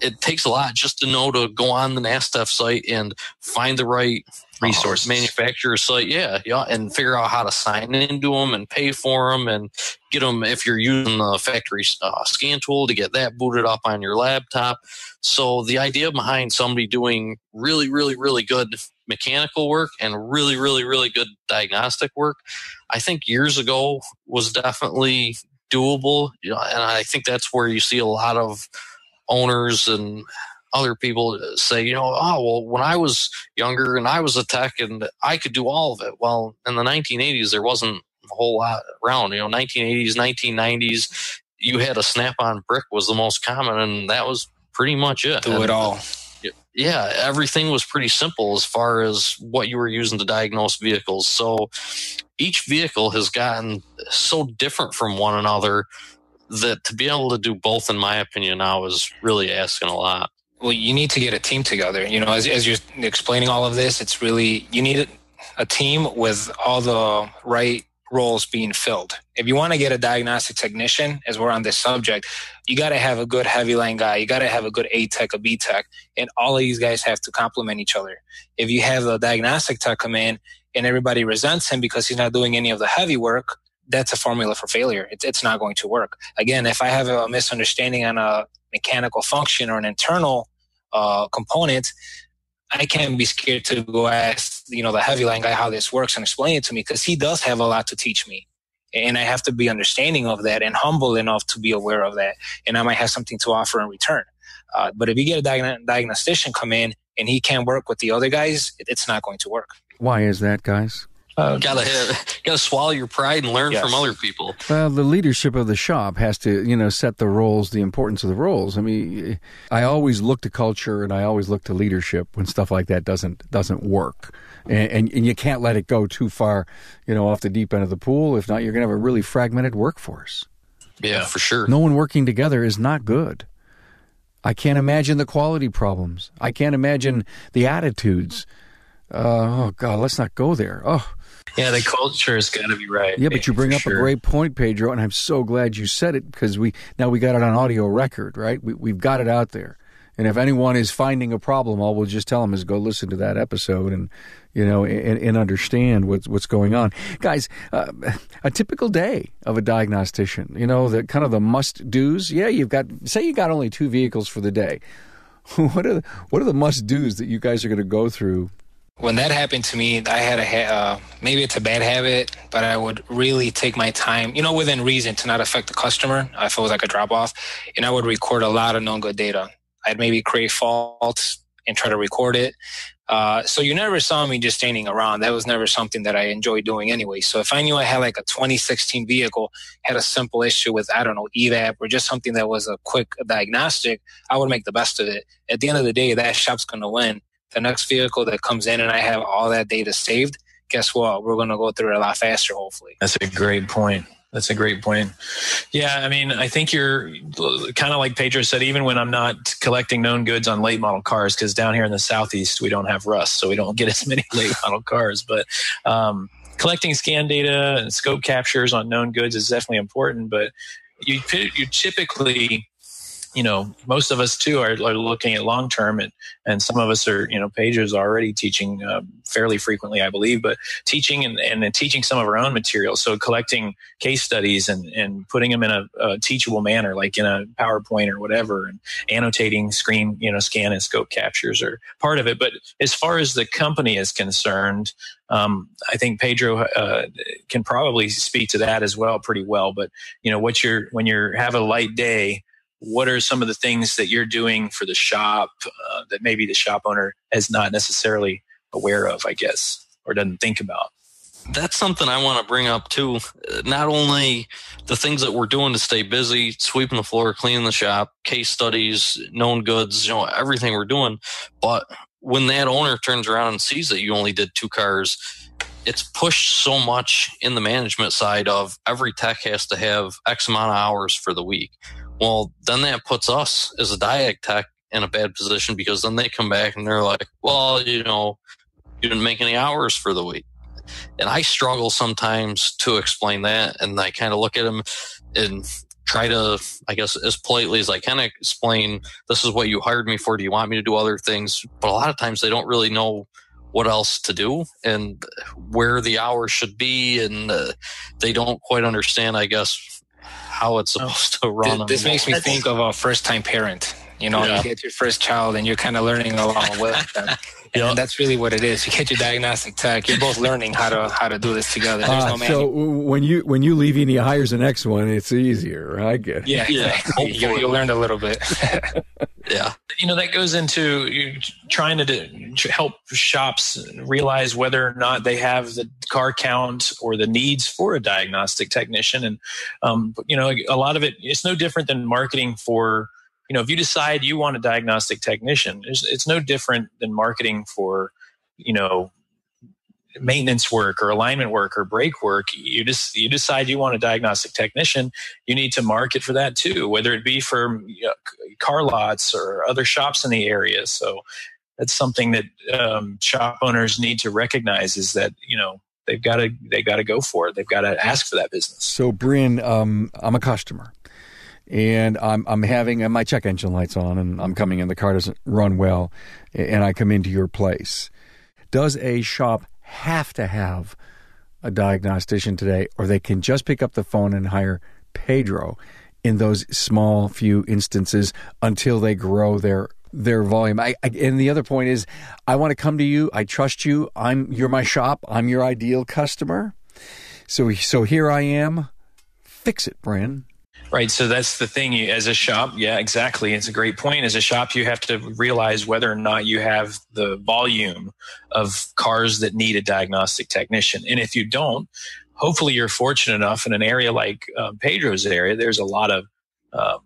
it takes a lot just to know to go on the NASTF site and find the right resource manufacturer site yeah yeah and figure out how to sign into them and pay for them and get them if you're using the factory uh, scan tool to get that booted up on your laptop. So the idea behind somebody doing really really really good mechanical work and really really really good diagnostic work i think years ago was definitely doable. You know, and i think that's where you see a lot of owners and other people say, you know, oh, well, when I was younger and I was a tech and I could do all of it. Well, in the 1980s, there wasn't a whole lot around. You know, 1980s, 1990s, you had a snap on brick was the most common, and that was pretty much it. Do it all. yeah, everything was pretty simple as far as what you were using to diagnose vehicles. So each vehicle has gotten so different from one another that to be able to do both, in my opinion, now is really asking a lot. Well, you need to get a team together. You know, as, as you're explaining all of this, it's really, you need a team with all the right roles being filled. If you want to get a diagnostic technician, as we're on this subject, you got to have a good heavy line guy. You got to have a good A tech, a B tech, and all of these guys have to complement each other. If you have a diagnostic tech come in and everybody resents him because he's not doing any of the heavy work, that's a formula for failure. It's, it's not going to work. Again, if I have a misunderstanding on a mechanical function or an internal uh, component, I can't be scared to go ask, you know, the heavy line guy how this works and explain it to me because he does have a lot to teach me. And I have to be understanding of that and humble enough to be aware of that. And I might have something to offer in return. Uh, but if you get a diagn- diagnostician come in and he can't work with the other guys, it's not going to work. Why is that, guys? Uh, gotta have, gotta swallow your pride and learn yes. from other people. Well, the leadership of the shop has to, you know, set the roles, the importance of the roles. I mean, I always look to culture and I always look to leadership when stuff like that doesn't doesn't work, and, and, and you can't let it go too far, you know, off the deep end of the pool. If not, you're gonna have a really fragmented workforce. Yeah, for sure. No one working together is not good. I can't imagine the quality problems. I can't imagine the attitudes. Uh, oh God, let's not go there. Oh, yeah, the culture has got to be right. Yeah, but you bring up sure. a great point, Pedro, and I'm so glad you said it because we now we got it on audio record, right? We, we've got it out there. And if anyone is finding a problem, all we'll just tell them is go listen to that episode and you know and, and understand what's what's going on, guys. Uh, a typical day of a diagnostician, you know, the kind of the must dos. Yeah, you've got say you got only two vehicles for the day. what are the, what are the must dos that you guys are going to go through when that happened to me, I had a ha- uh, maybe it's a bad habit, but I would really take my time, you know, within reason to not affect the customer. I felt like a drop off, and I would record a lot of known good data. I'd maybe create faults and try to record it. Uh, so you never saw me just standing around. That was never something that I enjoyed doing anyway. So if I knew I had like a 2016 vehicle, had a simple issue with, I don't know, EVAP or just something that was a quick diagnostic, I would make the best of it. At the end of the day, that shop's going to win the next vehicle that comes in and I have all that data saved, guess what? We're going to go through it a lot faster, hopefully. That's a great point. That's a great point. Yeah, I mean, I think you're kind of like Pedro said, even when I'm not collecting known goods on late model cars, because down here in the Southeast, we don't have rust, so we don't get as many late model cars. But um, collecting scan data and scope captures on known goods is definitely important. But you, you typically you know, most of us too are, are looking at long term, and and some of us are, you know, Pedro's already teaching uh, fairly frequently, I believe, but teaching and, and then teaching some of our own material. So collecting case studies and and putting them in a, a, teachable manner, like in a PowerPoint or whatever, and annotating screen, you know, scan and scope captures are part of it. But as far as the company is concerned, um, I think Pedro uh, can probably speak to that as well pretty well. But you know, what you're when you have a light day what are some of the things that you're doing for the shop uh, that maybe the shop owner is not necessarily aware of, I guess, or doesn't think about? That's something I want to bring up too. Not only the things that we're doing to stay busy, sweeping the floor, cleaning the shop, case studies, known goods, you know, everything we're doing, but when that owner turns around and sees that you only did two cars, it's pushed so much in the management side of every tech has to have X amount of hours for the week. Well, then that puts us as a diag tech in a bad position because then they come back and they're like, well, you know, you didn't make any hours for the week. And I struggle sometimes to explain that. And I kind of look at them and try to, I guess, as politely as I can explain, this is what you hired me for. Do you want me to do other things? But a lot of times they don't really know what else to do and where the hours should be. And uh, they don't quite understand, I guess, how it's oh. supposed to run. This, this makes me think of a first time parent. You know, yeah. you get your first child and you're kind of learning along with them. Yep. And that's really what it is. You get your diagnostic tech. You're both learning how to how to do this together. Uh, no so when you when you leave and he hires the next one, it's easier. I get. It. Yeah, yeah. you, you learned a little bit. yeah, you know that goes into trying to, to help shops realize whether or not they have the car count or the needs for a diagnostic technician, and um, you know a lot of it. It's no different than marketing for you know, if you decide you want a diagnostic technician, it's, it's no different than marketing for, you know, maintenance work or alignment work or brake work you just you decide you want a diagnostic technician you need to market for that too whether it be for you know, car lots or other shops in the area so that's something that um, shop owners need to recognize is that you know they've got to they got to go for it they've got to ask for that business so Brin um, i'm a customer and I'm I'm having uh, my check engine lights on, and I'm coming in. The car doesn't run well, and I come into your place. Does a shop have to have a diagnostician today, or they can just pick up the phone and hire Pedro in those small few instances until they grow their their volume. I, I, and the other point is, I want to come to you. I trust you. I'm you're my shop. I'm your ideal customer. So so here I am. Fix it, Brin. Right. So that's the thing. As a shop, yeah, exactly. It's a great point. As a shop, you have to realize whether or not you have the volume of cars that need a diagnostic technician. And if you don't, hopefully you're fortunate enough in an area like um, Pedro's area, there's a lot of, um,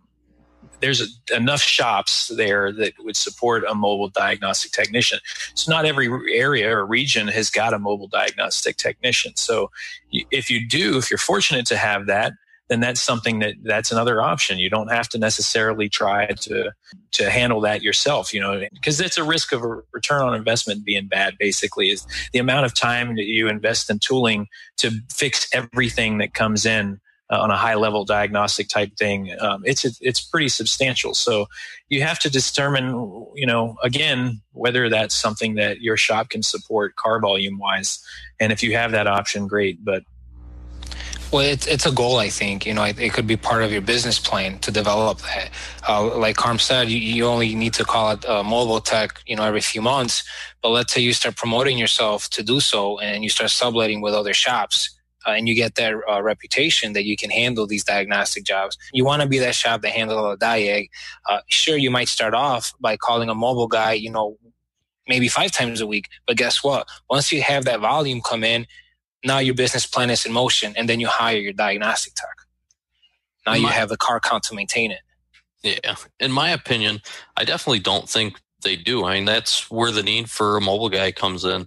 there's a, enough shops there that would support a mobile diagnostic technician. So not every area or region has got a mobile diagnostic technician. So if you do, if you're fortunate to have that, then that's something that that's another option. You don't have to necessarily try to to handle that yourself, you know, because it's a risk of a return on investment being bad. Basically, is the amount of time that you invest in tooling to fix everything that comes in uh, on a high level diagnostic type thing. Um, it's it's pretty substantial. So you have to determine, you know, again whether that's something that your shop can support car volume wise, and if you have that option, great. But well, it's it's a goal. I think you know it, it could be part of your business plan to develop that. Uh, like Carm said, you, you only need to call it uh, mobile tech, you know, every few months. But let's say you start promoting yourself to do so, and you start subletting with other shops, uh, and you get that uh, reputation that you can handle these diagnostic jobs. You want to be that shop that handles all the diag. Uh, sure, you might start off by calling a mobile guy, you know, maybe five times a week. But guess what? Once you have that volume come in now your business plan is in motion and then you hire your diagnostic tech. Now you have the car count to maintain it. Yeah. In my opinion i definitely don't think they do. I mean that's where the need for a mobile guy comes in.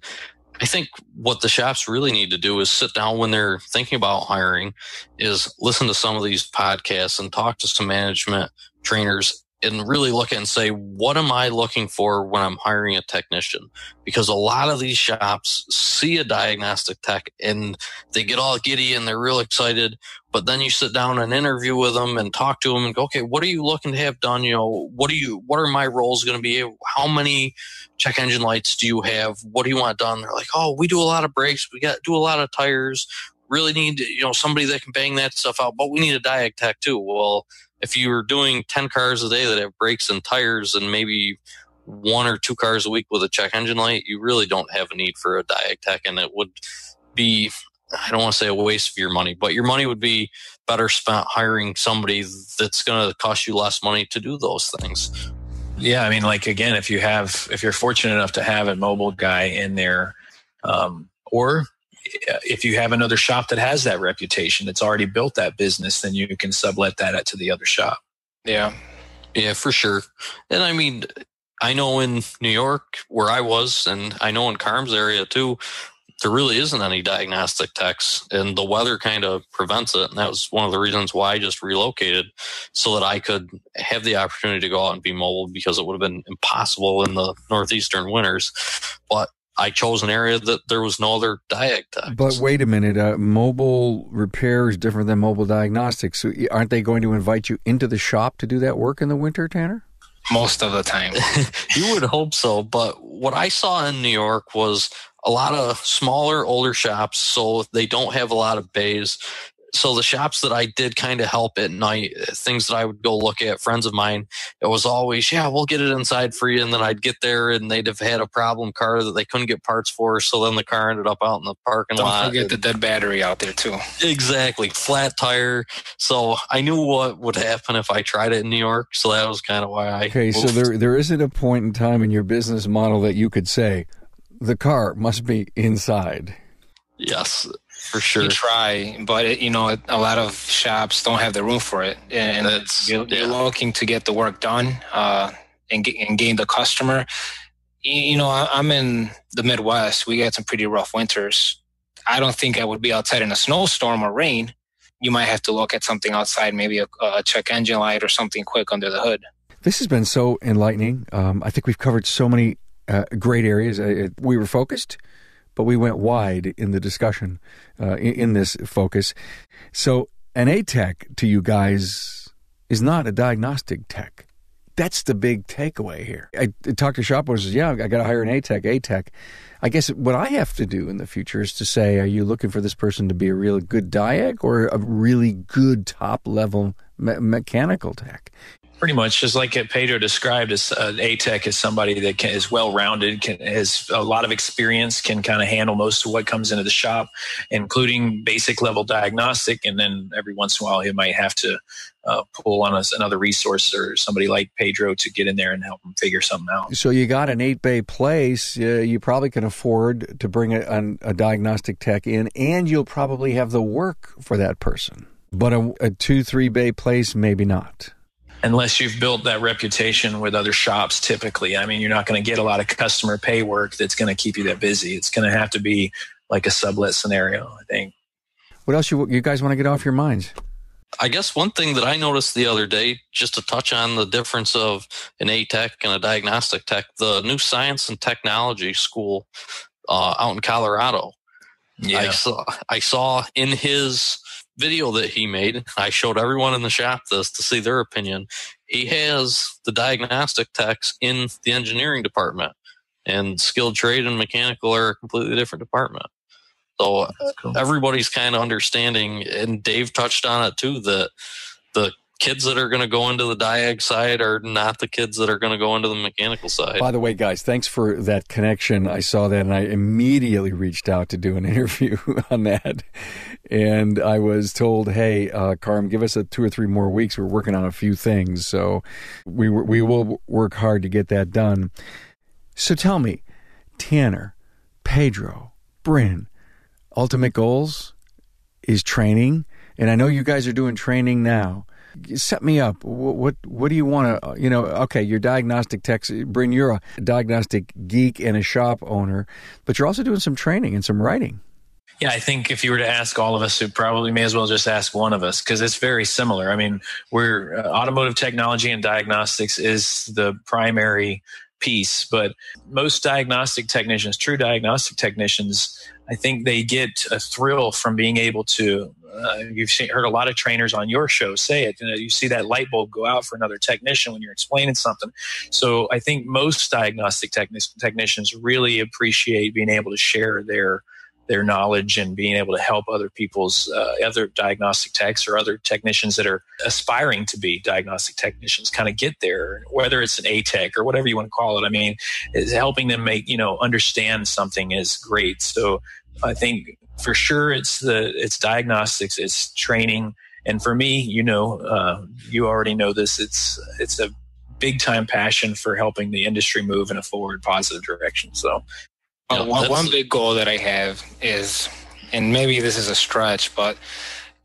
I think what the shops really need to do is sit down when they're thinking about hiring is listen to some of these podcasts and talk to some management trainers and really look at and say, what am I looking for when I'm hiring a technician? Because a lot of these shops see a diagnostic tech and they get all giddy and they're real excited. But then you sit down and interview with them and talk to them and go, okay, what are you looking to have done? You know, what are you, what are my roles going to be? How many check engine lights do you have? What do you want done? They're like, oh, we do a lot of brakes. We got do a lot of tires. Really need, you know, somebody that can bang that stuff out, but we need a diag tech too. Well, if you were doing 10 cars a day that have brakes and tires and maybe one or two cars a week with a check engine light, you really don't have a need for a diag tech. And it would be, I don't want to say a waste of your money, but your money would be better spent hiring somebody that's going to cost you less money to do those things. Yeah. I mean, like, again, if you have, if you're fortunate enough to have a mobile guy in there, um, or if you have another shop that has that reputation that's already built that business, then you can sublet that to the other shop. Yeah. Yeah, for sure. And I mean, I know in New York where I was, and I know in Carm's area too, there really isn't any diagnostic techs, and the weather kind of prevents it. And that was one of the reasons why I just relocated so that I could have the opportunity to go out and be mobile because it would have been impossible in the northeastern winters. But I chose an area that there was no other diag tech. But wait a minute, uh, mobile repair is different than mobile diagnostics. So aren't they going to invite you into the shop to do that work in the winter, Tanner? Most of the time. you would hope so. But what I saw in New York was a lot of smaller, older shops, so they don't have a lot of bays so the shops that I did kind of help at night, things that I would go look at, friends of mine, it was always, yeah, we'll get it inside for you. And then I'd get there and they'd have had a problem car that they couldn't get parts for. So then the car ended up out in the parking Don't lot. Don't forget the dead battery out there too. Exactly. Flat tire. So I knew what would happen if I tried it in New York. So that was kind of why I. Okay. Moved. So there, there isn't a point in time in your business model that you could say the car must be inside. Yes for sure. You try, but it, you know, a lot of shops don't have the room for it, and That's- you're, you're looking to get the work done uh, and, get, and gain the customer. You, you know, I, I'm in the Midwest. We get some pretty rough winters. I don't think I would be outside in a snowstorm or rain. You might have to look at something outside, maybe a, a check engine light or something quick under the hood. This has been so enlightening. Um, I think we've covered so many uh, great areas. Uh, we were focused, but we went wide in the discussion uh, in, in this focus. So, an A tech to you guys is not a diagnostic tech. That's the big takeaway here. I, I talked to shop owners. Yeah, I got to hire an A tech. A tech. I guess what I have to do in the future is to say, are you looking for this person to be a really good diag or a really good top level me- mechanical tech? Pretty much, just like Pedro described, as uh, A tech is somebody that can, is well rounded, can, has a lot of experience, can kind of handle most of what comes into the shop, including basic level diagnostic. And then every once in a while, he might have to uh, pull on us another resource or somebody like Pedro to get in there and help him figure something out. So you got an eight bay place. Uh, you probably can afford to bring a, an- a diagnostic tech in, and you'll probably have the work for that person. But a, a two three bay place, maybe not. Unless you've built that reputation with other shops typically i mean you're not going to get a lot of customer pay work that's going to keep you that busy it's going to have to be like a sublet scenario i think What else you you guys want to get off your minds? I guess one thing that I noticed the other day, just to touch on the difference of an A tech and a diagnostic tech, the new science and technology school uh, out in Colorado. I saw I saw in his video that he made. I showed everyone in the shop this to see their opinion. He has the diagnostic techs in the engineering department, and skilled trade and mechanical are a completely different department. So cool. everybody's kind of understanding, and Dave touched on it too that the kids that are going to go into the diag side are not the kids that are going to go into the mechanical side. By the way, guys, thanks for that connection. I saw that and I immediately reached out to do an interview on that. And I was told, hey, uh, Carm, give us a two or three more weeks. We're working on a few things. So we, we will work hard to get that done. So tell me, Tanner, Pedro, Brin, ultimate goals is training. And I know you guys are doing training now set me up. What what, what do you want to? You know, okay, you're diagnostic tech. Brin, you're a diagnostic geek and a shop owner, but you're also doing some training and some writing. Yeah, I think if you were to ask all of us, you probably may as well just ask one of us because it's very similar. I mean, we're uh, automotive technology and diagnostics is the primary piece, but most diagnostic technicians, true diagnostic technicians, I think they get a thrill from being able to. Uh, you've seen, heard a lot of trainers on your show say it. You, know, you see that light bulb go out for another technician when you're explaining something. So I think most diagnostic techni- technicians really appreciate being able to share their their knowledge and being able to help other people's uh, other diagnostic techs or other technicians that are aspiring to be diagnostic technicians kind of get there whether it's an a tech or whatever you want to call it i mean is helping them make you know understand something is great so i think for sure it's the it's diagnostics it's training. And for me you know uh, you already know this it's it's a big time passion for helping the industry move in a forward positive direction. So Yeah, one, one big goal that I have is, and maybe this is a stretch, but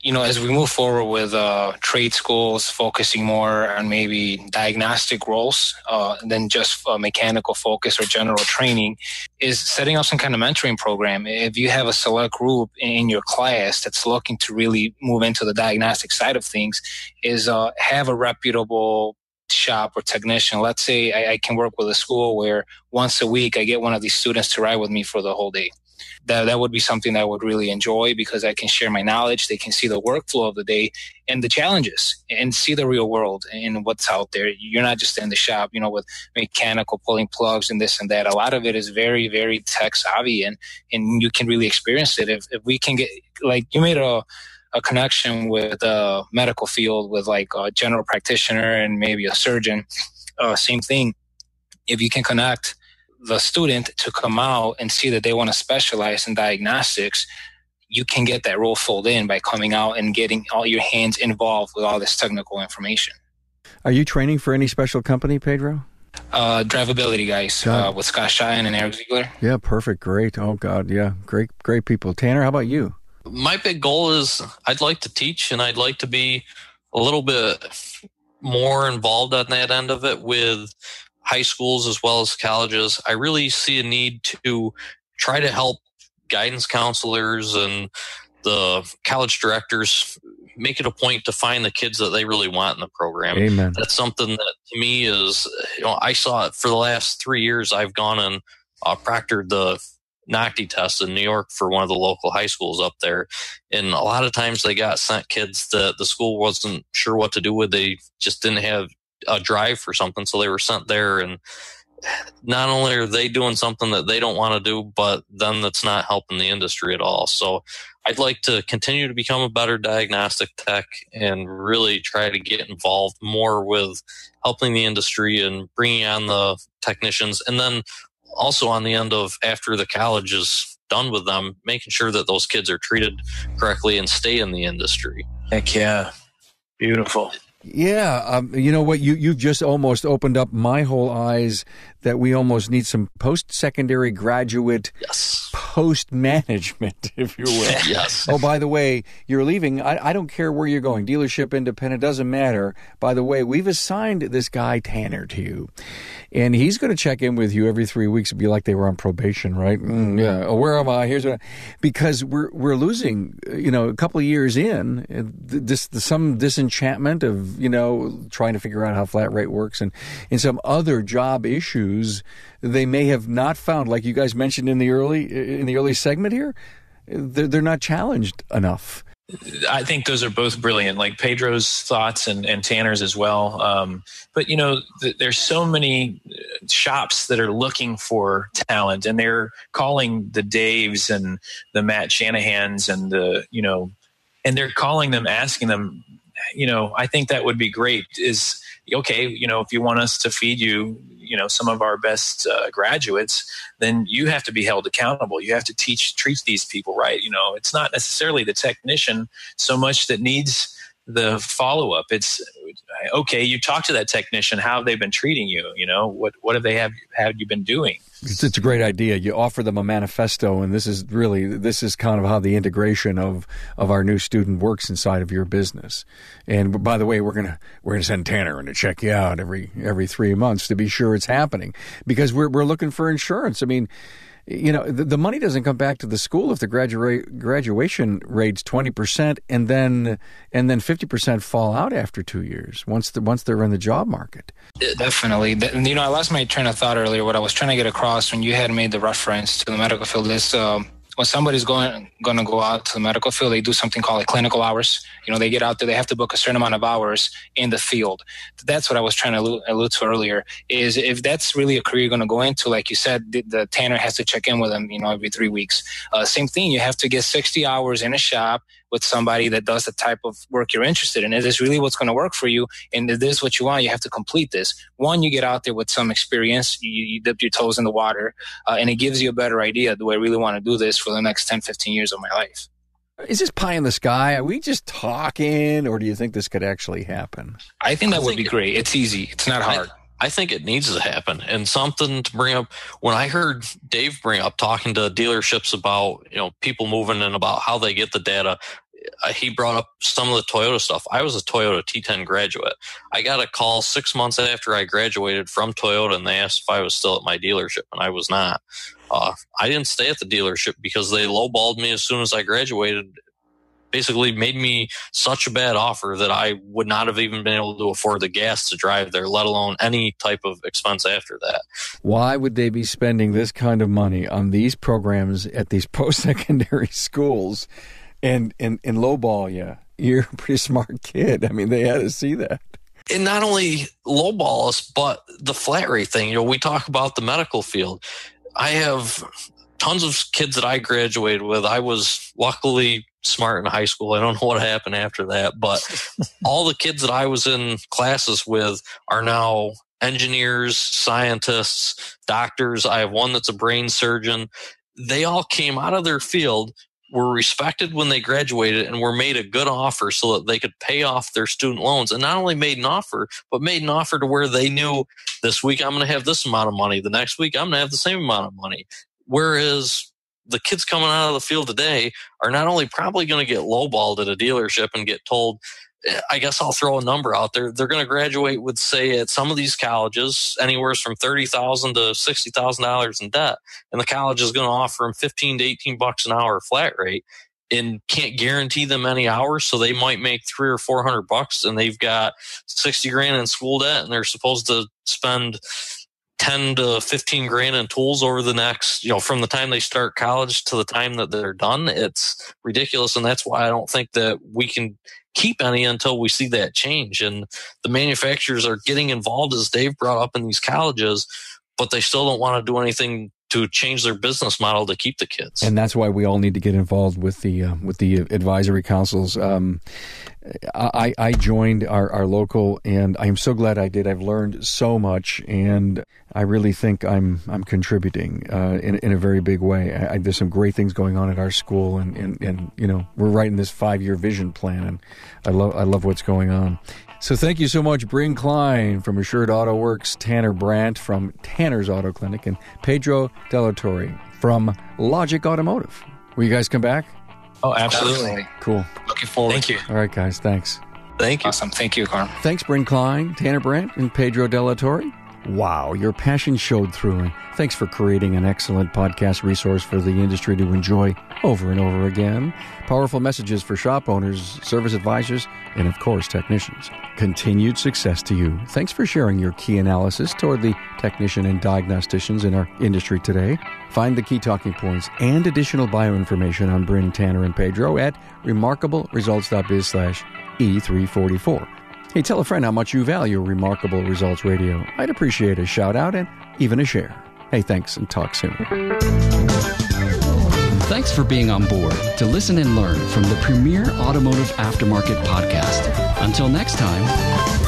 you know, as we move forward with uh, trade schools, focusing more on maybe diagnostic roles uh, than just uh, mechanical focus or general training, is setting up some kind of mentoring program. If you have a select group in your class that's looking to really move into the diagnostic side of things, is uh, have a reputable shop or technician. Let's say I, I can work with a school where once a week I get one of these students to ride with me for the whole day. That that would be something that I would really enjoy because I can share my knowledge. They can see the workflow of the day and the challenges and see the real world and what's out there. You're not just in the shop, you know, with mechanical pulling plugs and this and that. A lot of it is very, very tech savvy and, and you can really experience it. If, if we can get, like, you made a, a connection with the medical field with like a general practitioner and maybe a surgeon, uh, same thing. If you can connect the student to come out and see that they want to specialize in diagnostics, you can get that role filled in by coming out and getting all your hands involved with all this technical information. Are you training for any special company, Pedro? Uh, drivability guys uh, with Scott Shine and Eric Ziegler. Yeah, perfect, great. Oh God, yeah, great, great people. Tanner, how about you? my big goal is I'd like to teach and I'd like to be a little bit more involved on that end of it with high schools as well as colleges. I really see a need to try to help guidance counselors and the college directors make it a point to find the kids that they really want in the program. Amen. That's something that to me is, you know, I saw it for the last three years. I've gone and uh, proctored the NOCTI test in New York for one of the local high schools up there. And a lot of times they got sent kids that the school wasn't sure what to do with. They just didn't have a drive for something. So they were sent there and not only are they doing something that they don't want to do, but then that's not helping the industry at all. So I'd like to continue to become a better diagnostic tech and really try to get involved more with helping the industry and bringing on the technicians. And then also on the end of after the college is done with them, making sure that those kids are treated correctly and stay in the industry. Heck yeah. Beautiful. Yeah, um, you know what? You you've just almost opened up my whole eyes that we almost need some post secondary graduate yes. Post management, if you will. yes. Oh, by the way, you're leaving. I, I don't care where you're going, dealership, independent, doesn't matter. By the way, we've assigned this guy Tanner to you, and he's going to check in with you every three weeks. It'd be like they were on probation, right? Mm, yeah. Oh, where am I? Here's what. I, because we're we're losing. You know, a couple of years in, this some disenchantment of you know, trying to figure out how flat rate works and in some other job issues they may have not found, like you guys mentioned in the early in the early segment here, they're, they're not challenged enough. I think those are both brilliant, like Pedro's thoughts and, and Tanner's as well. Um, but you know, th- there's so many shops that are looking for talent, and they're calling the Daves and the Matt Shanahans and the you know, and they're calling them, asking them, you know, I think that would be great. Is okay, you know, if you want us to feed you, you know, some of our best uh, graduates, then you have to be held accountable. You have to teach, treat these people right. You know, it's not necessarily the technician so much that needs the follow up. It's okay. You talk to that technician. How have they been treating you? You know, what what have they have have you been doing? It's, it's, a great idea. You offer them a manifesto, and this is really this is kind of how the integration of of our new student works inside of your business. And by the way, we're gonna we're gonna send Tanner in to check you out every every three months to be sure it's happening because we're we're looking for insurance. I mean you know, the, the, money doesn't come back to the school if the graduate graduation rate's twenty percent, and then and then fifty percent fall out after two years once the, once they're in the job market. Definitely, you know, I lost my train of thought earlier. What I was trying to get across when you had made the reference to the medical field is. Um, when somebody's going going to go out to the medical field, they do something called like clinical hours. You know, they get out there, they have to book a certain amount of hours in the field. That's what I was trying to allude, allude to earlier. Is if that's really a career you're going to go into, like you said, the, the, Tanner has to check in with them, you know, every three weeks. Uh, same thing, you have to get 60 hours in a shop with somebody that does the type of work you're interested in. Is this really what's going to work for you? And if this is what you want, you have to complete this. One, you get out there with some experience, you, you dip your toes in the water, uh, and it gives you a better idea. Do I really want to do this for the next 10, 15 years of my life? Is this pie in the sky? Are we just talking, or do you think this could actually happen? I think that I would think be great. It's easy. It's not hard. I think it needs to happen. And something to bring up when I heard Dave bring up talking to dealerships about, you know, people moving and about how they get the data. Uh, he brought up some of the Toyota stuff. I was a Toyota T10 graduate. I got a call six months after I graduated from Toyota, and they asked if I was still at my dealership, and I was not. Uh, I didn't stay at the dealership because they lowballed me as soon as I graduated basically made me such a bad offer that I would not have even been able to afford the gas to drive there, let alone any type of expense after that. Why would they be spending this kind of money on these programs at these post secondary schools and, and, and lowball you? You're a pretty smart kid. I mean, they had to see that. And not only lowball us, but the flat rate thing. You know, we talk about the medical field. I have tons of kids that I graduated with. I was luckily smart in high school. I don't know what happened after that, but all the kids that I was in classes with are now engineers, scientists, doctors. I have one that's a brain surgeon. They all came out of their field, were respected when they graduated, and were made a good offer so that they could pay off their student loans. And not only made an offer, but made an offer to where they knew this week I'm going to have this amount of money. The next week I'm going to have the same amount of money. Whereas the kids coming out of the field today are not only probably going to get lowballed at a dealership and get told, I guess I'll throw a number out there. They're going to graduate with, say, at some of these colleges, anywhere from thirty thousand to sixty thousand dollars in debt, and the college is going to offer them fifteen to eighteen bucks an hour flat rate, and can't guarantee them any hours, so they might make three or four hundred bucks, and they've got sixty grand in school debt, and they're supposed to spend 10 to 15 grand in tools over the next, you know, from the time they start college to the time that they're done. It's ridiculous. And that's why I don't think that we can keep any until we see that change. And the manufacturers are getting involved, as Dave brought up in these colleges, but they still don't want to do anything to change their business model to keep the kids. And that's why we all need to get involved with the uh, with the advisory councils. Um, I, I joined our, our local, and I'm so glad I did. I've learned so much, and I really think I'm I'm contributing uh, in in a very big way. I, I, there's some great things going on at our school, and, and, and you know we're writing this five year vision plan, and I love I love what's going on. So thank you so much, Brin Kline from Assured Auto Works, Tanner Brandt from Tanner's Auto Clinic, and Pedro De La Torre from Logic Automotive. Will you guys come back? Oh, absolutely. Cool. Looking forward. Thank you. All right, guys. Thanks. Thank you. Awesome. Thank you, Carm. Thanks, Brin Kline, Tanner Brandt, and Pedro De La Torre. Wow, your passion showed through. And thanks for creating an excellent podcast resource for the industry to enjoy over and over again. Powerful messages for shop owners, service advisors, and of course, technicians. Continued success to you. Thanks for sharing your key analysis toward the technician and diagnosticians in our industry today. Find the key talking points and additional bio information on Brin, Tanner, and Pedro at remarkableresults.biz slash E344. Hey, tell a friend how much you value Remarkable Results Radio. I'd appreciate a shout out and even a share. Hey, thanks and talk soon. Thanks for being on board to listen and learn from the premier automotive aftermarket podcast. Until next time,